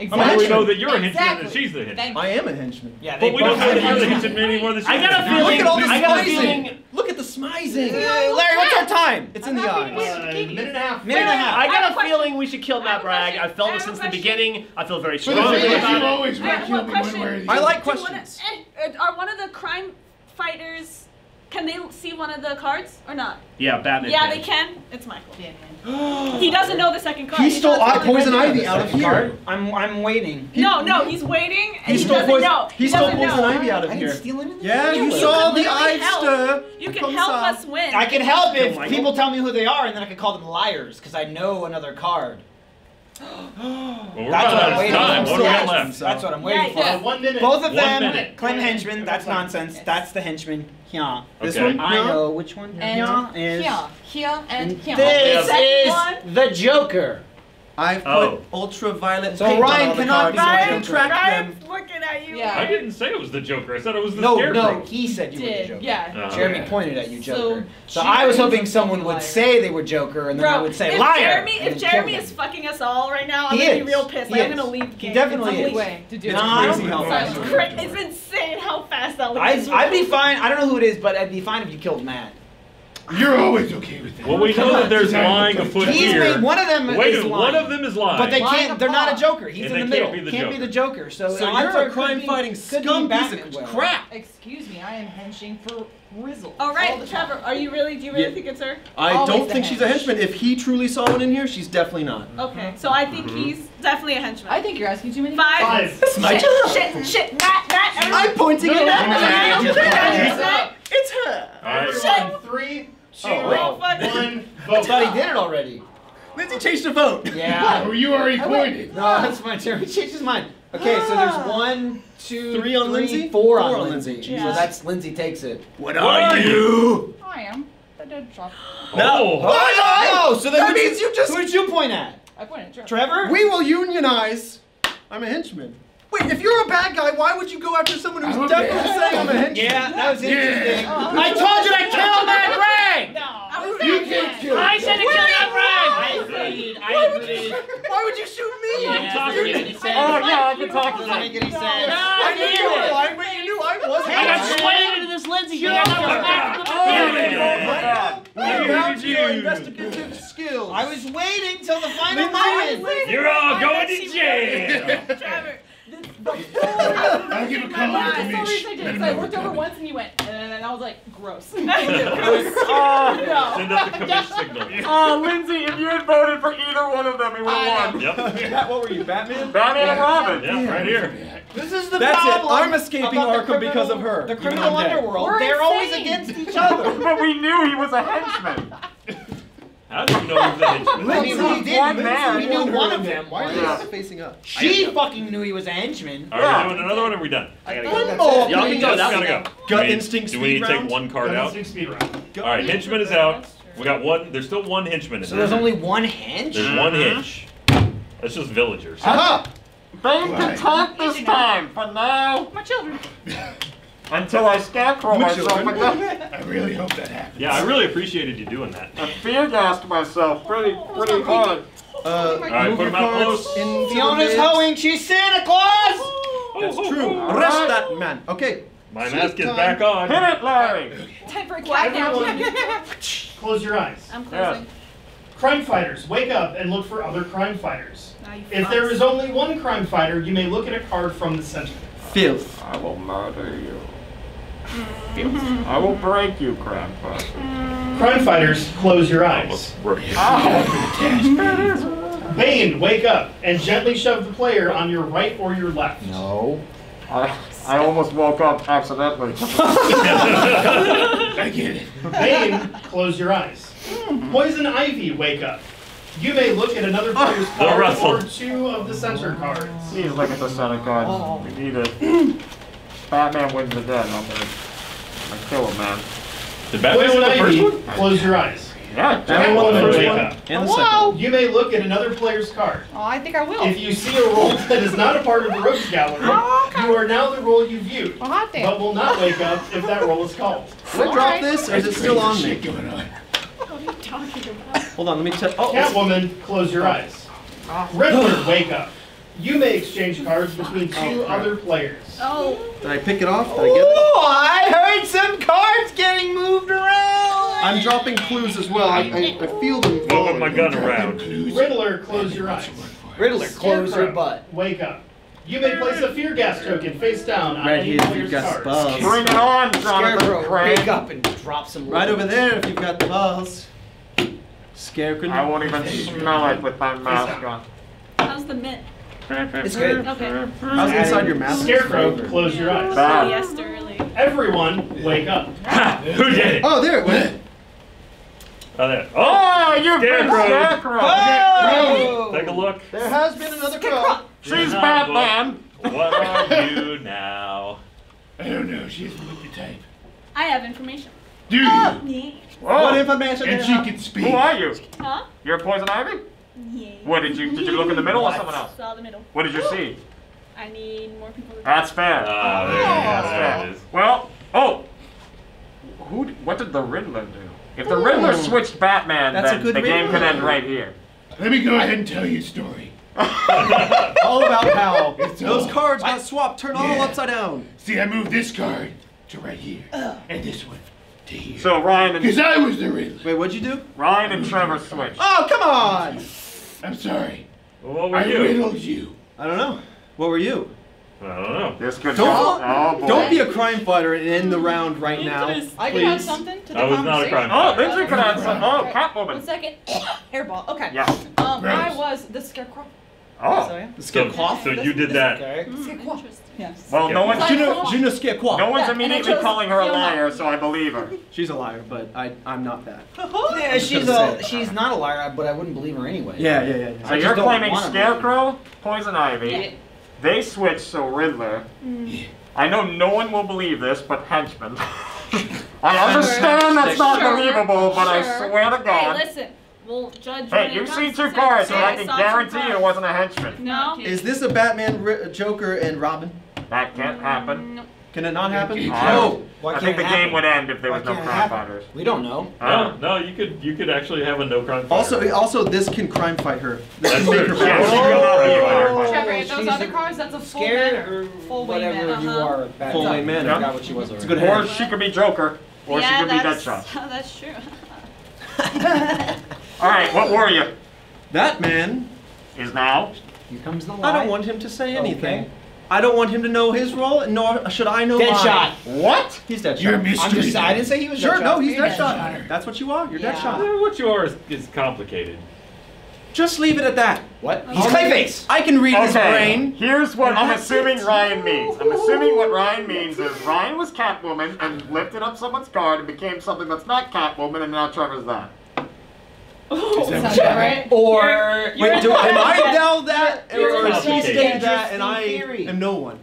Speaker 10: Exactly.
Speaker 5: How do we know that you're a henchman
Speaker 10: Exactly.
Speaker 5: and she's the henchman?
Speaker 4: I am a henchman.
Speaker 8: Yeah,
Speaker 5: But we don't know that
Speaker 8: have
Speaker 5: you're the
Speaker 8: henchman.
Speaker 5: henchman anymore than she's
Speaker 3: I got a
Speaker 5: henchman.
Speaker 3: feeling.
Speaker 4: Look at all this
Speaker 3: I got a
Speaker 4: smizing.
Speaker 3: feeling.
Speaker 4: Look at the smizing.
Speaker 8: Larry, what's our time?
Speaker 4: It's in the
Speaker 10: I'm not
Speaker 4: eyes.
Speaker 10: gonna
Speaker 2: minute and a half.
Speaker 8: Minute and a half.
Speaker 3: I
Speaker 7: I
Speaker 3: got
Speaker 7: a
Speaker 3: a feeling we should kill Matt Bragg.
Speaker 7: I've
Speaker 3: felt
Speaker 7: I
Speaker 3: it since the beginning. I feel very
Speaker 1: For
Speaker 3: strongly
Speaker 1: thing is, you
Speaker 3: about it.
Speaker 1: always
Speaker 7: I
Speaker 1: want
Speaker 7: have
Speaker 1: to kill
Speaker 7: one
Speaker 1: me one
Speaker 7: question.
Speaker 1: way or the
Speaker 4: I
Speaker 1: other.
Speaker 4: like
Speaker 7: Do you wanna-
Speaker 4: questions.
Speaker 7: eh, are one of the crime fighters? Can they see one of the cards or not?
Speaker 3: Yeah, Batman.
Speaker 7: Yeah,
Speaker 3: can.
Speaker 7: they can. It's Michael.
Speaker 10: Yeah, man. <gasps>
Speaker 7: He doesn't know the second card.
Speaker 4: He stole I- poison ivy out of
Speaker 8: Second
Speaker 4: here.
Speaker 8: card. I'm I'm waiting.
Speaker 7: No, no, he's waiting and
Speaker 4: He
Speaker 7: he,
Speaker 4: stole
Speaker 7: doesn't
Speaker 4: poison.
Speaker 7: know.
Speaker 4: He stole poison
Speaker 7: know.
Speaker 4: ivy out of
Speaker 8: I
Speaker 4: here.
Speaker 8: didn't steal anything.
Speaker 4: Yeah,
Speaker 7: You-
Speaker 4: you,
Speaker 7: you
Speaker 4: saw the
Speaker 7: literally
Speaker 4: eye
Speaker 7: You can help us win.
Speaker 8: I can help if people tell me who they are, and then I can call them liars because I know another card.
Speaker 5: Well, we're
Speaker 8: That's what I'm
Speaker 5: of
Speaker 8: waiting
Speaker 5: time.
Speaker 8: for.
Speaker 5: What do we got left?
Speaker 8: That's what I'm waiting
Speaker 7: Yeah,
Speaker 8: for.
Speaker 2: One minute.
Speaker 8: Both of
Speaker 5: One
Speaker 8: them
Speaker 5: minute.
Speaker 8: claim henchman. That's nonsense. That's the henchman. Yeah.
Speaker 4: This
Speaker 5: Okay.
Speaker 4: one?
Speaker 8: I
Speaker 4: Yeah.
Speaker 8: know which one.
Speaker 10: And
Speaker 8: Yeah is.
Speaker 10: here, here, and here.
Speaker 8: This
Speaker 7: Second
Speaker 8: is
Speaker 7: one.
Speaker 8: the Joker.
Speaker 4: I've oh. put
Speaker 3: Oh.
Speaker 4: ultraviolet
Speaker 8: So
Speaker 4: paint
Speaker 8: Ryan
Speaker 4: on all the
Speaker 8: cannot
Speaker 4: cards
Speaker 8: be
Speaker 4: so I
Speaker 8: the
Speaker 4: can track them.
Speaker 7: Ryan's looking at you.
Speaker 10: Yeah.
Speaker 5: I didn't say it was the Joker. I said it was the
Speaker 8: No,
Speaker 5: Scarecrow.
Speaker 8: no, he said you were the Joker.
Speaker 10: yeah.
Speaker 5: Oh.
Speaker 8: Jeremy pointed at you, Joker. So,
Speaker 10: she
Speaker 8: I was hoping someone would say they were Joker, and then I would say
Speaker 7: if
Speaker 8: liar.
Speaker 7: Jeremy, if Jeremy is fucking us all right now, I'm
Speaker 8: He
Speaker 7: gonna be real pissed. Like, I'm gonna leave the
Speaker 8: He
Speaker 7: game.
Speaker 8: definitely
Speaker 7: it's
Speaker 8: is.
Speaker 10: way to do
Speaker 8: No,
Speaker 10: it.
Speaker 8: I don't
Speaker 4: crazy
Speaker 8: think
Speaker 4: how fast
Speaker 7: It's, it's insane how fast that
Speaker 8: I'd,
Speaker 7: leaves.
Speaker 8: I'd be fine. I don't know who it is, but I'd be fine if you killed Matt.
Speaker 1: You're always okay with that.
Speaker 5: Well, we know that there's lying afoot
Speaker 1: Joker.
Speaker 8: He's
Speaker 5: here.
Speaker 8: made one of them
Speaker 5: Wait,
Speaker 8: is
Speaker 5: a minute,
Speaker 8: lying.
Speaker 5: one of them is lying.
Speaker 8: But they
Speaker 10: Lying
Speaker 8: can't. They're not a. Joker. He's
Speaker 5: And
Speaker 8: in the middle.
Speaker 5: can't be the
Speaker 8: Can't be
Speaker 5: Joker.
Speaker 8: the Joker. So,
Speaker 4: So you're a
Speaker 8: it could be-
Speaker 4: crime-fighting
Speaker 8: could be
Speaker 4: scum piece of
Speaker 8: will.
Speaker 4: crap.
Speaker 10: Excuse me, I am henching for Rizzle.
Speaker 7: All
Speaker 10: all
Speaker 7: right,
Speaker 10: the
Speaker 7: Trevor,
Speaker 10: time.
Speaker 7: are you really? Do you really
Speaker 4: Yeah.
Speaker 7: think it's her?
Speaker 4: I
Speaker 10: Always
Speaker 4: don't
Speaker 10: the
Speaker 4: think she's a henchman. If he truly saw one in here, she's definitely not.
Speaker 7: Okay, so I think
Speaker 5: Mm-hmm.
Speaker 7: he's definitely a henchman.
Speaker 10: I think you're asking too many.
Speaker 7: Five.
Speaker 2: Five.
Speaker 4: That's my
Speaker 7: shit,
Speaker 4: job.
Speaker 7: shit, shit, Matt, Matt,
Speaker 4: I'm pointing it
Speaker 7: no.
Speaker 4: It's her.
Speaker 5: All right.
Speaker 2: Everyone, three, two,
Speaker 8: Oh,
Speaker 7: fuck.
Speaker 2: one, <laughs>
Speaker 8: I thought he did it already.
Speaker 4: Lindsay changed the vote.
Speaker 8: Yeah. <laughs>
Speaker 1: Oh, you already pointed.
Speaker 8: No, that's my turn. He changed his mind. Okay, so there's ah. one, two,
Speaker 4: Three on
Speaker 8: three,
Speaker 4: Lindsay?
Speaker 8: four
Speaker 4: Four
Speaker 8: on
Speaker 4: on
Speaker 8: Lindsay.
Speaker 4: Lindsay.
Speaker 8: So that's Lindsay takes it.
Speaker 4: What are you?
Speaker 10: I am. I did drop. <gasps>
Speaker 5: No.
Speaker 8: Oh, so then
Speaker 4: That
Speaker 8: who'd
Speaker 4: means you just-
Speaker 8: Who did you point at?
Speaker 10: I pointed at Trevor.
Speaker 8: Trevor?
Speaker 4: We will unionize. I'm a henchman. Wait, if you're a bad guy, why would you go after someone who's definitely saying I'm a henchman?
Speaker 8: Yeah, that was
Speaker 1: Yeah.
Speaker 8: interesting. Oh. I told you to kill that <laughs> Greg!
Speaker 10: No.
Speaker 7: I was
Speaker 1: You
Speaker 7: there.
Speaker 1: can't kill
Speaker 8: I
Speaker 1: it.
Speaker 8: said to kill that Greg! I agreed. I agreed.
Speaker 4: Why would you shoot me?
Speaker 8: Yeah,
Speaker 5: talking
Speaker 8: doesn't
Speaker 5: to
Speaker 8: make any sense.
Speaker 9: Oh, yeah, I can talk to
Speaker 8: Doesn't make any sense.
Speaker 4: I knew you were lying, but you knew I wasn't.
Speaker 8: I got swayed into this Lindsay thing. I thought back from the
Speaker 5: Oh,
Speaker 8: beginning.
Speaker 5: yeah.
Speaker 4: What
Speaker 5: Look
Speaker 4: about your
Speaker 5: you.
Speaker 4: investigative skills?
Speaker 8: I was waiting till the final
Speaker 4: Lindsay.
Speaker 8: moment.
Speaker 5: You're all going to jail.
Speaker 7: Trevor,
Speaker 1: I'll give a call to
Speaker 10: That's the
Speaker 1: Mish.
Speaker 10: reason I did.
Speaker 1: Let
Speaker 10: So I
Speaker 1: know
Speaker 10: looked over once and you went, uh, and I was like, gross. <laughs>
Speaker 9: Oh,
Speaker 10: no.
Speaker 5: Send up the commish signal.
Speaker 9: oh, <laughs> Lindsay, if you had voted for either one of them, we would have won.
Speaker 5: Yep.
Speaker 4: Pat, what were you, Batman?
Speaker 9: Batman and Robin.
Speaker 5: Yeah, right here.
Speaker 8: This is the
Speaker 4: That's it. I'm escaping
Speaker 8: about the
Speaker 4: Arkham because of her.
Speaker 8: The criminal underworld.
Speaker 10: We're
Speaker 8: They're always against each other. <laughs>
Speaker 9: But we knew he was a henchman.
Speaker 5: How do you know he was a henchman?
Speaker 8: I mean, we
Speaker 9: One
Speaker 8: did.
Speaker 9: man.
Speaker 8: We knew one of them.
Speaker 4: Why are
Speaker 9: Yeah.
Speaker 4: they facing up?
Speaker 8: She fucking knew he was a henchman.
Speaker 5: Are we doing another one or are we done?
Speaker 8: I gotta
Speaker 4: One
Speaker 8: go.
Speaker 4: more,
Speaker 3: Y'all can go. That
Speaker 5: Gotta go.
Speaker 4: Gut
Speaker 5: Do we-
Speaker 4: instinct
Speaker 5: Do we need to take one card out?
Speaker 2: Instinct speed round.
Speaker 5: All right, henchman is out. We got one. There's still one henchman in
Speaker 8: So there's only one hench?
Speaker 5: There's one uh-huh. hench. That's just villagers. Uh-huh.
Speaker 4: Aha!
Speaker 9: Bane can talk this time. For now,
Speaker 10: My children. <laughs>
Speaker 9: until I scarecrow
Speaker 4: My
Speaker 9: myself again.
Speaker 1: I really hope that happens.
Speaker 5: Yeah, I really appreciated you doing that.
Speaker 9: I fear gassed myself pretty, pretty hard.
Speaker 4: Uh,
Speaker 5: All right, put
Speaker 4: your
Speaker 5: him out
Speaker 4: cards
Speaker 5: close.
Speaker 8: Fiona's hoeing. She's Santa Claus.
Speaker 4: That's
Speaker 5: Oh,
Speaker 4: true.
Speaker 5: oh,
Speaker 4: Arrest
Speaker 9: Alright.
Speaker 4: that man. Okay.
Speaker 5: My
Speaker 4: She's
Speaker 5: mask is
Speaker 4: done.
Speaker 5: back on.
Speaker 9: Hit it, Larry.
Speaker 10: Time for a cat
Speaker 2: Everyone, close your eyes.
Speaker 7: I'm closing.
Speaker 2: Crime fighters, wake up and look for other crime fighters.
Speaker 7: Now
Speaker 2: If
Speaker 7: fucks.
Speaker 2: there is only one crime fighter, you may look at a card from the center.
Speaker 4: Filth.
Speaker 9: I will murder you. I will break you, Grandpa.
Speaker 2: Crime fighters, close your eyes.
Speaker 5: Almost broke. Oh.
Speaker 2: Bane, wake up and gently shove the player on your right or your left.
Speaker 9: No. I, I almost woke up accidentally.
Speaker 1: I get it.
Speaker 2: Bane, close your eyes. Poison Ivy, wake up. You may look at another player's
Speaker 5: The
Speaker 2: card or two of the center cards.
Speaker 9: Please look at the center cards.
Speaker 8: Oh.
Speaker 9: We need it. Batman wins again. I'm gonna, I'm gonna kill him, man.
Speaker 5: Did Batman
Speaker 2: Poison
Speaker 5: win the first one?
Speaker 2: close your eyes.
Speaker 9: Yeah, Batman wins
Speaker 2: wake
Speaker 9: again.
Speaker 2: up.
Speaker 4: And the
Speaker 10: Whoa.
Speaker 4: second.
Speaker 2: You may look at another player's card.
Speaker 10: Oh, I think I will.
Speaker 2: If you see a role <laughs> that is not a part of the rogues gallery, oh, you are now the role you viewed,
Speaker 10: Oh, hot damn.
Speaker 2: but will not wake up if that role is called. <laughs>
Speaker 4: Should I drop this or is it still on me?
Speaker 1: going on.
Speaker 7: What are you talking about?
Speaker 4: Hold on, let me check. Oh,
Speaker 2: Catwoman, close your eyes. Oh. Riddler, wake up. You may exchange cards between oh, two other players.
Speaker 7: Oh,
Speaker 4: did I pick it off? Did I get it?
Speaker 8: Oh, I heard some cards getting moved around.
Speaker 4: I'm dropping clues as well. I, I, I feel them.
Speaker 5: Moving my gun around.
Speaker 2: Riddler, close your eyes.
Speaker 8: Riddler, close your
Speaker 2: Scarecrow,
Speaker 8: butt.
Speaker 2: Wake up. You may place a fear gas token face down on
Speaker 4: Right
Speaker 2: any
Speaker 4: here,
Speaker 2: player's
Speaker 4: fear gas
Speaker 2: cards.
Speaker 9: Bring it on, Jonathan
Speaker 8: Scarecrow,
Speaker 9: Crane.
Speaker 8: wake up and drop some.
Speaker 4: Right over there if you've got the balls. Scarecrow.
Speaker 9: I won't even smell it with my mask on.
Speaker 7: how's the mint?
Speaker 8: It's good.
Speaker 7: Okay.
Speaker 4: How's inside your mask?
Speaker 2: Scarecrow, close your eyes.
Speaker 9: Bad.
Speaker 7: Yes, early.
Speaker 2: Everyone, wake up.
Speaker 5: Ha! Who did it?
Speaker 4: Oh, there it went.
Speaker 5: Oh, there. Oh!
Speaker 9: Oh, you've been
Speaker 5: Scarecrow.
Speaker 9: Scarecrow.
Speaker 8: Oh!
Speaker 5: Take a look.
Speaker 4: There has been another crow.
Speaker 9: She's
Speaker 5: Not
Speaker 9: Batman.
Speaker 5: What are <laughs> you now?
Speaker 1: I don't know. She doesn't look the type.
Speaker 7: I have information.
Speaker 1: Do oh, you?
Speaker 7: Yeah.
Speaker 4: Oh, what
Speaker 9: Oh,
Speaker 4: information
Speaker 1: And she can speak.
Speaker 9: who are you?
Speaker 7: Huh?
Speaker 9: You're a Poison Ivy?
Speaker 7: Yeah.
Speaker 9: What did you did you look in the middle or someone else?
Speaker 7: Saw the middle.
Speaker 9: What did you see?
Speaker 7: I need more people to
Speaker 9: That's fair.
Speaker 5: Ah, there, you go.
Speaker 9: That's
Speaker 5: there
Speaker 9: fair.
Speaker 5: it is.
Speaker 9: Well, oh, who? What did the Riddler do? If the Riddler switched Batman,
Speaker 4: That's a
Speaker 9: then
Speaker 4: good
Speaker 9: the game could end right here.
Speaker 1: Let me go ahead and tell you a story. <laughs>
Speaker 4: All about how <laughs>
Speaker 1: It's
Speaker 4: those
Speaker 1: all-
Speaker 4: cards got swapped, turned all upside down.
Speaker 1: See, I moved this card to right here, and this one to here.
Speaker 9: So Ryan
Speaker 1: Because
Speaker 9: and
Speaker 1: I was the Riddler.
Speaker 4: Wait, what'd you do?
Speaker 9: Ryan and Trevor switched.
Speaker 4: Oh, come on!
Speaker 1: I'm sorry.
Speaker 5: Well, what were
Speaker 1: I
Speaker 5: you?
Speaker 1: riddled you.
Speaker 4: I don't know. What were you?
Speaker 5: I don't know.
Speaker 9: This could
Speaker 4: Don't-
Speaker 9: go. Oh boy.
Speaker 4: Don't be a crime fighter and end the round right now.
Speaker 7: Interest-
Speaker 10: I can add something to the
Speaker 5: I was not a
Speaker 10: conversation.
Speaker 5: crime
Speaker 9: Oh,
Speaker 5: fighter.
Speaker 9: Lindsay could add some. Oh,
Speaker 10: One
Speaker 9: Catwoman.
Speaker 10: second. <coughs> Hairball. Okay.
Speaker 9: Yeah.
Speaker 10: Um,
Speaker 1: Gross.
Speaker 10: I was the scarecrow.
Speaker 9: Oh.
Speaker 10: So, yeah.
Speaker 4: The scarecrow.
Speaker 5: so you did that.
Speaker 10: Scarecrow. Yes.
Speaker 9: Well, no one's
Speaker 10: Like-
Speaker 4: Juno, Juno scarecrow.
Speaker 9: no one's
Speaker 10: Yeah, and I
Speaker 9: immediately
Speaker 10: chose
Speaker 9: calling her a
Speaker 10: Fiona.
Speaker 9: liar, so I believe her.
Speaker 4: She's a liar, but I, I'm not that. <laughs>
Speaker 8: Yeah, she's
Speaker 4: gonna
Speaker 8: a
Speaker 4: it.
Speaker 8: she's not a liar, but I wouldn't believe her anyway.
Speaker 4: Yeah, yeah, yeah. yeah.
Speaker 9: So
Speaker 8: I just
Speaker 9: you're
Speaker 8: don't
Speaker 9: claiming
Speaker 8: wanna believe
Speaker 9: Scarecrow, Poison Ivy.
Speaker 10: Yeah.
Speaker 9: They switched, so Riddler. Mm. I know no one will believe this, but Henchman. <laughs> I understand that's not
Speaker 10: Sure.
Speaker 9: believable, but I
Speaker 10: Sure.
Speaker 9: swear to God.
Speaker 7: Hey,
Speaker 9: God.
Speaker 7: listen. We'll judge.
Speaker 9: Hey, you've seen
Speaker 7: to
Speaker 9: two cards, so I can
Speaker 7: saw two
Speaker 9: guarantee it wasn't a henchman.
Speaker 7: No.
Speaker 4: Is this a Batman, Joker, and Robin?
Speaker 9: That can't happen.
Speaker 4: Can it not happen?
Speaker 1: It
Speaker 8: Why
Speaker 9: I think the
Speaker 8: it
Speaker 9: game would end if there
Speaker 8: Why
Speaker 9: was no crime
Speaker 8: happen?
Speaker 9: fighters.
Speaker 8: We don't know.
Speaker 9: Uh,
Speaker 5: No, no, you could you could actually have a no crime fighter.
Speaker 4: also, also this can crime fight her. This
Speaker 5: That's
Speaker 4: can make
Speaker 5: true.
Speaker 4: her
Speaker 9: Yeah,
Speaker 4: fight.
Speaker 9: she will not be a
Speaker 8: Oh.
Speaker 9: firefighter.
Speaker 10: Trevor, those
Speaker 8: she's
Speaker 10: other
Speaker 8: a-
Speaker 10: cards, that's a full
Speaker 8: Scared
Speaker 10: banner.
Speaker 8: or
Speaker 10: Full
Speaker 8: whatever
Speaker 10: banner.
Speaker 8: you
Speaker 7: Uh-huh.
Speaker 8: are. at that
Speaker 4: Full
Speaker 8: time.
Speaker 4: lane man.
Speaker 8: I forgot what she was
Speaker 4: It's
Speaker 8: already.
Speaker 4: good
Speaker 9: Or she could be Joker, or
Speaker 7: yeah,
Speaker 9: she could be
Speaker 7: that's,
Speaker 9: Deadshot. <laughs>
Speaker 7: That's true. <laughs> <laughs>
Speaker 9: All right, what were you?
Speaker 4: That man,
Speaker 9: Is now.
Speaker 8: Here comes the lie.
Speaker 4: I don't want him to say anything.
Speaker 8: Okay.
Speaker 4: I don't want him to know his role, nor should I know
Speaker 8: Deadshot.
Speaker 4: mine.
Speaker 9: What?
Speaker 4: He's Deadshot.
Speaker 1: You're a
Speaker 8: I'm
Speaker 1: mystery.
Speaker 8: just. I didn't say he was.
Speaker 4: Sure,
Speaker 8: Deadshot.
Speaker 4: no, he's
Speaker 10: You're
Speaker 4: Deadshot.
Speaker 1: Deadshot.
Speaker 4: That's what you are. You're
Speaker 10: Yeah.
Speaker 4: Deadshot.
Speaker 5: Eh, What you are is, is complicated.
Speaker 4: Just leave it at that.
Speaker 8: What? He's Clayface.
Speaker 4: I can read his brain.
Speaker 9: here's what I'm assuming
Speaker 4: it.
Speaker 9: Ryan means. I'm assuming what Ryan means is Ryan was Catwoman and lifted up someone's card and became something that's not Catwoman, and now Trevor's that.
Speaker 10: Oh, sounds about right.
Speaker 8: Or
Speaker 4: Wait, do, am I now that, or
Speaker 5: You're
Speaker 4: is he
Speaker 5: complicated.
Speaker 4: staying that, and I
Speaker 8: Theory.
Speaker 4: am no one?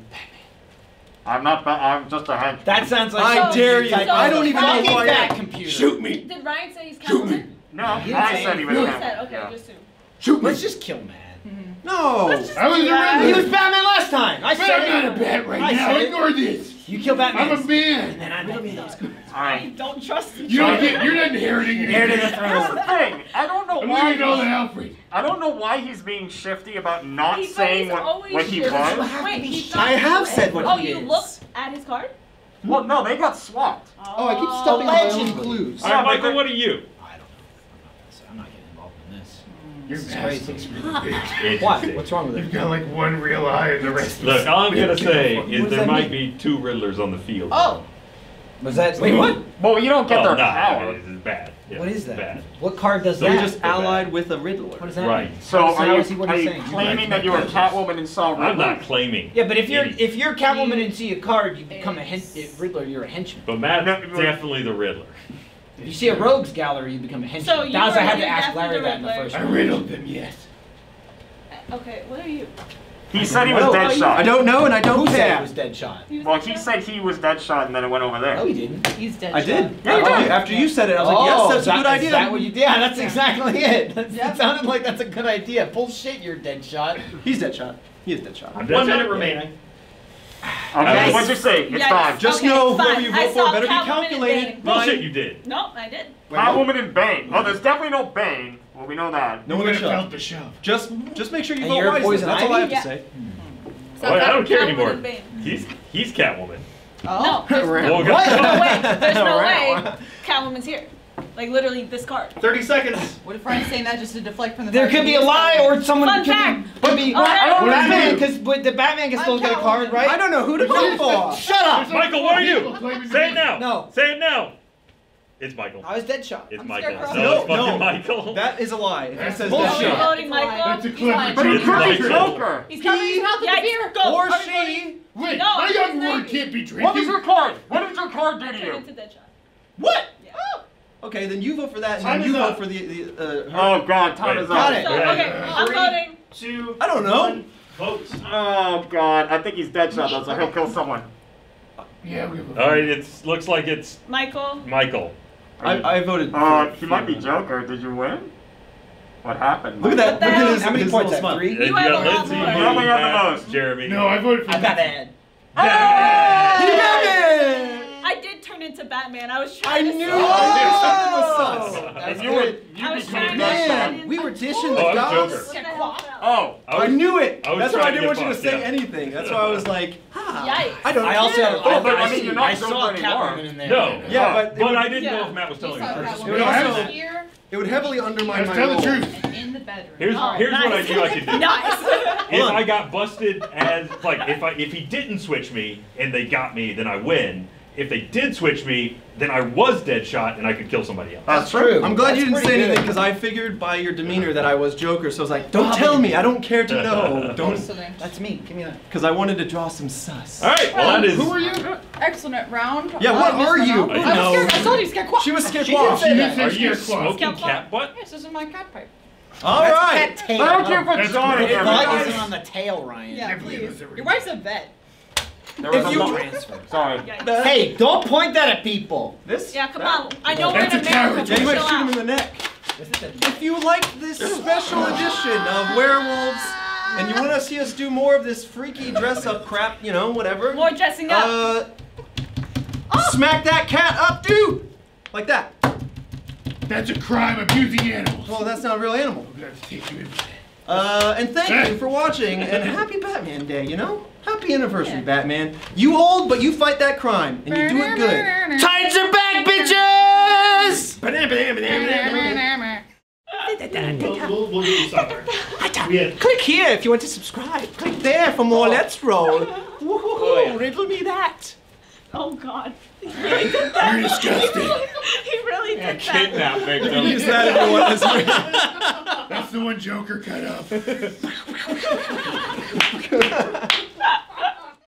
Speaker 9: I'm not. Ba- I'm just a henchman.
Speaker 8: that sounds like.
Speaker 4: I
Speaker 8: something
Speaker 4: dare
Speaker 8: you
Speaker 4: you.
Speaker 8: type
Speaker 4: I don't even know
Speaker 8: fucking
Speaker 4: who I
Speaker 8: back
Speaker 4: am.
Speaker 8: computer.
Speaker 1: Shoot me.
Speaker 7: Did Ryan say he's
Speaker 1: Shoot me.
Speaker 9: No,
Speaker 8: He
Speaker 9: I
Speaker 8: didn't
Speaker 9: said
Speaker 8: say-
Speaker 9: he was
Speaker 7: He said, okay,
Speaker 9: Yeah.
Speaker 7: just.
Speaker 1: Shoot me.
Speaker 8: Let's just kill man.
Speaker 4: No.
Speaker 1: I was the
Speaker 7: Yeah.
Speaker 8: He was Batman last time. I said
Speaker 1: I'm not a bat right
Speaker 8: I
Speaker 1: now. Ignore this.
Speaker 8: You kill Batman.
Speaker 1: I'm a man.
Speaker 8: And then I'm Batman.
Speaker 9: All right.
Speaker 7: Don't trust him.
Speaker 1: You don't get. You're not inheriting
Speaker 8: Inherited
Speaker 1: anything.
Speaker 8: the
Speaker 9: Here's
Speaker 8: throne.
Speaker 9: thing. I don't know
Speaker 1: I'm
Speaker 9: why.
Speaker 1: leaving all to
Speaker 9: he's-
Speaker 1: Alfred.
Speaker 9: I don't know why he's being shifty about not
Speaker 7: He's-
Speaker 9: saying
Speaker 7: he's
Speaker 9: what,
Speaker 7: always
Speaker 9: what he
Speaker 7: shifty.
Speaker 9: was.
Speaker 7: Wait, he's
Speaker 4: I have said what
Speaker 7: Oh,
Speaker 4: he
Speaker 7: you
Speaker 4: is.
Speaker 7: looked at his card?
Speaker 9: Well, no, they got swapped.
Speaker 4: Oh, I keep oh. stepping on my own
Speaker 8: Allegedly.
Speaker 4: clues.
Speaker 5: All right, Michael, what are you?
Speaker 8: I don't know. I'm not getting involved in this.
Speaker 1: You're
Speaker 8: This is
Speaker 1: massive.
Speaker 8: crazy. <laughs> What? What's wrong with
Speaker 1: You've
Speaker 8: it?
Speaker 1: got like one real eye and the rest.
Speaker 5: Look, all I'm gonna <laughs> say
Speaker 8: What
Speaker 5: is
Speaker 8: does
Speaker 5: there
Speaker 8: that
Speaker 5: might
Speaker 8: mean?
Speaker 5: be two Riddlers on the field.
Speaker 8: Oh. Was that? Wait, what?
Speaker 9: Well, you don't get
Speaker 5: oh,
Speaker 9: their
Speaker 5: no,
Speaker 9: power.
Speaker 5: This is bad. Yeah,
Speaker 8: What is that?
Speaker 5: Bad.
Speaker 8: What card does
Speaker 5: So
Speaker 8: that?
Speaker 5: we
Speaker 4: You're just allied with a Riddler.
Speaker 8: What does that
Speaker 5: Right.
Speaker 8: mean?
Speaker 9: So
Speaker 8: How
Speaker 9: are you,
Speaker 8: what
Speaker 9: are you
Speaker 8: saying?
Speaker 9: claiming that you were Catwoman and saw Riddler?
Speaker 5: I'm not claiming.
Speaker 8: Yeah, but if you're
Speaker 5: any-
Speaker 8: if you're Catwoman and see a card, you become a hen- Riddler. You're a henchman.
Speaker 5: But Matt's
Speaker 9: No, no.
Speaker 5: definitely the Riddler.
Speaker 8: If you see a rogues gallery, you become a henchman.
Speaker 7: So you
Speaker 8: that was I had to ask Larry that in the
Speaker 7: Riddler.
Speaker 8: first
Speaker 1: I riddled them. Yes.
Speaker 7: Uh, okay, what are you?
Speaker 9: He said he was
Speaker 4: No,
Speaker 9: Deadshot.
Speaker 4: I don't know, and I don't
Speaker 8: Who said
Speaker 4: care.
Speaker 8: it was Deadshot?
Speaker 7: He was
Speaker 9: Well,
Speaker 7: the
Speaker 9: he
Speaker 7: Riddler?
Speaker 9: said he was Deadshot, and then it went over there.
Speaker 8: No, he didn't.
Speaker 10: He's dead.
Speaker 4: I did.
Speaker 9: Yeah, you
Speaker 4: Oh,
Speaker 9: did.
Speaker 4: After you said it, I was like,
Speaker 8: oh,
Speaker 4: yes, that's
Speaker 8: is
Speaker 4: a
Speaker 8: that-
Speaker 4: good idea.
Speaker 8: Is that what you? Yeah, that's exactly it. That's, <laughs>
Speaker 10: Yep.
Speaker 8: It sounded like that's a good idea. Bullshit, you're Deadshot.
Speaker 4: He's Deadshot. He is Deadshot.
Speaker 5: I'm
Speaker 2: One minute remaining.
Speaker 9: Okay,
Speaker 5: Yes.
Speaker 9: what'd you say? It's
Speaker 7: Yikes.
Speaker 9: time.
Speaker 4: Just
Speaker 7: Okay,
Speaker 4: know
Speaker 7: fine.
Speaker 4: whoever you
Speaker 7: I
Speaker 4: vote
Speaker 7: saw
Speaker 4: for better be
Speaker 7: Catwoman and
Speaker 4: calculated.
Speaker 7: Bane.
Speaker 5: Bullshit, you did.
Speaker 7: No, I did.
Speaker 9: Catwoman and Bane. Oh, there's definitely no Bane. Well, we know that.
Speaker 4: No
Speaker 1: You
Speaker 4: one
Speaker 1: would have
Speaker 4: shove.
Speaker 1: felt the shove.
Speaker 4: Just, just make sure you
Speaker 8: And
Speaker 4: vote wisely.
Speaker 8: Poison
Speaker 4: That's all I have
Speaker 8: Ivy?
Speaker 4: to say.
Speaker 7: So
Speaker 5: Oh, I don't care
Speaker 7: Catwoman
Speaker 5: anymore. He's he's Catwoman.
Speaker 10: Oh.
Speaker 7: No, <laughs> there's no,
Speaker 5: Well,
Speaker 7: no way. There's no <laughs> way. Catwoman's here. Like literally this card.
Speaker 2: 30 seconds.
Speaker 10: What if Ryan's saying that just to deflect from the
Speaker 8: There could be a lie, or someone
Speaker 7: Fun
Speaker 8: could
Speaker 7: fact.
Speaker 8: be. Could be
Speaker 7: Okay.
Speaker 8: Well,
Speaker 1: What
Speaker 8: Batman, because the Batman can still get a card, right?
Speaker 4: I don't know who to vote for. <laughs>
Speaker 8: Shut up.
Speaker 5: Michael, what are you?
Speaker 1: People claiming to
Speaker 5: Say it now.
Speaker 8: No.
Speaker 5: Say it now. It's Michael.
Speaker 8: I was Deadshot.
Speaker 5: It's
Speaker 10: I'm
Speaker 5: Michael.
Speaker 10: Scarecrow.
Speaker 5: No,
Speaker 4: No,
Speaker 5: it's fucking
Speaker 4: no.
Speaker 5: Michael.
Speaker 4: That is a lie. If it says
Speaker 1: bullshit.
Speaker 7: Are
Speaker 4: Deadshot.
Speaker 7: voting Michael?
Speaker 1: That's a
Speaker 10: He's
Speaker 1: clever
Speaker 10: lying.
Speaker 9: But he
Speaker 5: It's
Speaker 9: could be
Speaker 5: Michael.
Speaker 9: Joker.
Speaker 10: He's covering his mouth with the beer.
Speaker 7: Go.
Speaker 4: Or
Speaker 7: Are we voting?
Speaker 4: she.
Speaker 1: Wait,
Speaker 7: No,
Speaker 1: my
Speaker 7: it's
Speaker 1: young
Speaker 7: not
Speaker 1: ward can't be drinking.
Speaker 9: What was your card? What did your card do to
Speaker 7: Turn
Speaker 9: you?
Speaker 7: into Deadshot.
Speaker 4: What?
Speaker 7: Yeah.
Speaker 4: Okay, then you vote for that, and
Speaker 2: Time
Speaker 4: then you vote
Speaker 2: up.
Speaker 4: for the the. Uh, her.
Speaker 9: Oh God, time
Speaker 5: Wait,
Speaker 9: is
Speaker 4: got
Speaker 9: up.
Speaker 4: it.
Speaker 5: Yeah.
Speaker 7: okay, I'm
Speaker 2: Three.
Speaker 7: voting.
Speaker 2: Two.
Speaker 4: I don't know.
Speaker 2: one, Vote.
Speaker 9: Oh God, I think he's Deadshot though, so he'll kill someone.
Speaker 1: Yeah, we have
Speaker 5: All right, it looks like it's
Speaker 7: Michael.
Speaker 5: Michael.
Speaker 4: I, I voted.
Speaker 9: Uh,
Speaker 4: for
Speaker 9: he might be Joker. Did you win? What happened?
Speaker 4: Look at that. Look at
Speaker 7: hell?
Speaker 4: his,
Speaker 8: How many
Speaker 4: his
Speaker 8: points?
Speaker 4: little
Speaker 8: At
Speaker 4: smile.
Speaker 8: three?
Speaker 5: And you
Speaker 7: have a
Speaker 5: got
Speaker 7: lot
Speaker 5: Lindsay,
Speaker 7: more.
Speaker 5: you,
Speaker 9: You only have the most.
Speaker 5: Jeremy.
Speaker 1: No, I voted for
Speaker 8: I got Ed.
Speaker 7: I did turn into Batman. I was
Speaker 4: I
Speaker 7: trying to
Speaker 4: knew
Speaker 7: say-
Speaker 4: something was sus.
Speaker 9: And you were you
Speaker 7: I was trying to-
Speaker 4: Man, we were dishing the
Speaker 5: Oh, I'm
Speaker 4: gods.
Speaker 5: Joker.
Speaker 7: What the hell?
Speaker 9: Oh,
Speaker 5: I,
Speaker 4: I knew it.
Speaker 5: I
Speaker 4: That's why I didn't
Speaker 5: to
Speaker 4: want you to say
Speaker 5: yeah.
Speaker 4: anything. That's why I was like, ah,
Speaker 7: Yikes.
Speaker 4: I don't
Speaker 8: I also,
Speaker 4: care.
Speaker 8: I,
Speaker 9: Oh, but I
Speaker 8: I,
Speaker 9: mean, you're not
Speaker 8: I saw
Speaker 9: Joker anymore.
Speaker 8: Catwoman in there.
Speaker 5: No.
Speaker 4: Yeah, but
Speaker 5: But
Speaker 4: would,
Speaker 5: I didn't know if Matt was telling the truth.
Speaker 10: Catwoman
Speaker 4: It would also- it would heavily undermine my
Speaker 1: tell the truth.
Speaker 10: in the bedroom.
Speaker 5: Here's
Speaker 7: Oh,
Speaker 5: here's what I knew I could do. <laughs>
Speaker 7: Nice.
Speaker 5: If I got busted as like if I if he didn't switch me and they got me, then I win. If they did switch me, then I was Deadshot and I could kill somebody else.
Speaker 9: that's
Speaker 8: True.
Speaker 4: I'm glad you didn't say
Speaker 8: pretty
Speaker 4: anything because I figured by your demeanor that I was Joker. So I was like, don't tell me. I don't care to <laughs> know. Don't.
Speaker 10: Listening.
Speaker 8: That's me. Give me that.
Speaker 4: Because I wanted to draw some sus.
Speaker 5: All right, well that is.
Speaker 1: Who are you?
Speaker 10: Excellent round.
Speaker 4: Yeah,
Speaker 10: Uh,
Speaker 4: what
Speaker 10: missed
Speaker 4: are you?
Speaker 10: out.
Speaker 5: I
Speaker 10: I was
Speaker 4: know.
Speaker 10: scared. I told you, scared.
Speaker 4: She was scared
Speaker 8: She did
Speaker 4: off.
Speaker 8: say
Speaker 1: You
Speaker 5: Are you smoking cat butt?
Speaker 10: Yes, this is my cat pipe.
Speaker 4: All
Speaker 8: That's
Speaker 4: right.
Speaker 8: That tail.
Speaker 9: Thank you for
Speaker 1: That's
Speaker 9: joining
Speaker 1: great.
Speaker 8: The bug
Speaker 9: everybody.
Speaker 8: isn't on the tail, Ryan.
Speaker 10: Yeah, please. Your wife's a vet.
Speaker 9: There was
Speaker 4: If
Speaker 9: a
Speaker 4: you-
Speaker 8: Transfer.
Speaker 9: Sorry.
Speaker 7: Yikes.
Speaker 8: Hey, don't point that at people.
Speaker 4: This?
Speaker 7: Yeah, come on. I know we're in
Speaker 1: That's a
Speaker 7: America.
Speaker 1: coward.
Speaker 4: You might shoot him in the neck. If you like this special edition of Werewolves and you want to see us do more of this freaky dress up crap, you know, whatever.
Speaker 7: More dressing up.
Speaker 4: Uh, smack that cat up, dude! Like that.
Speaker 1: That's a crime abusing animals.
Speaker 4: Well, that's not a real animal.
Speaker 1: I'm gonna have to take you in for that.
Speaker 4: Uh, and thank you for watching, and happy Batman Day, you know? Happy anniversary, Batman. You old, but you fight that crime, and you do it good.
Speaker 8: Titans are back, bitches!
Speaker 2: We'll, we'll, we'll
Speaker 4: Click here if you want to subscribe. Click there for more Let's Roll. Woohoo! Riddle me that.
Speaker 7: Oh God. <laughs>
Speaker 1: You're disgusting.
Speaker 7: he really did that.
Speaker 5: Kidnap victim.
Speaker 4: Use that if you want as
Speaker 1: That's the one Joker cut off. <laughs>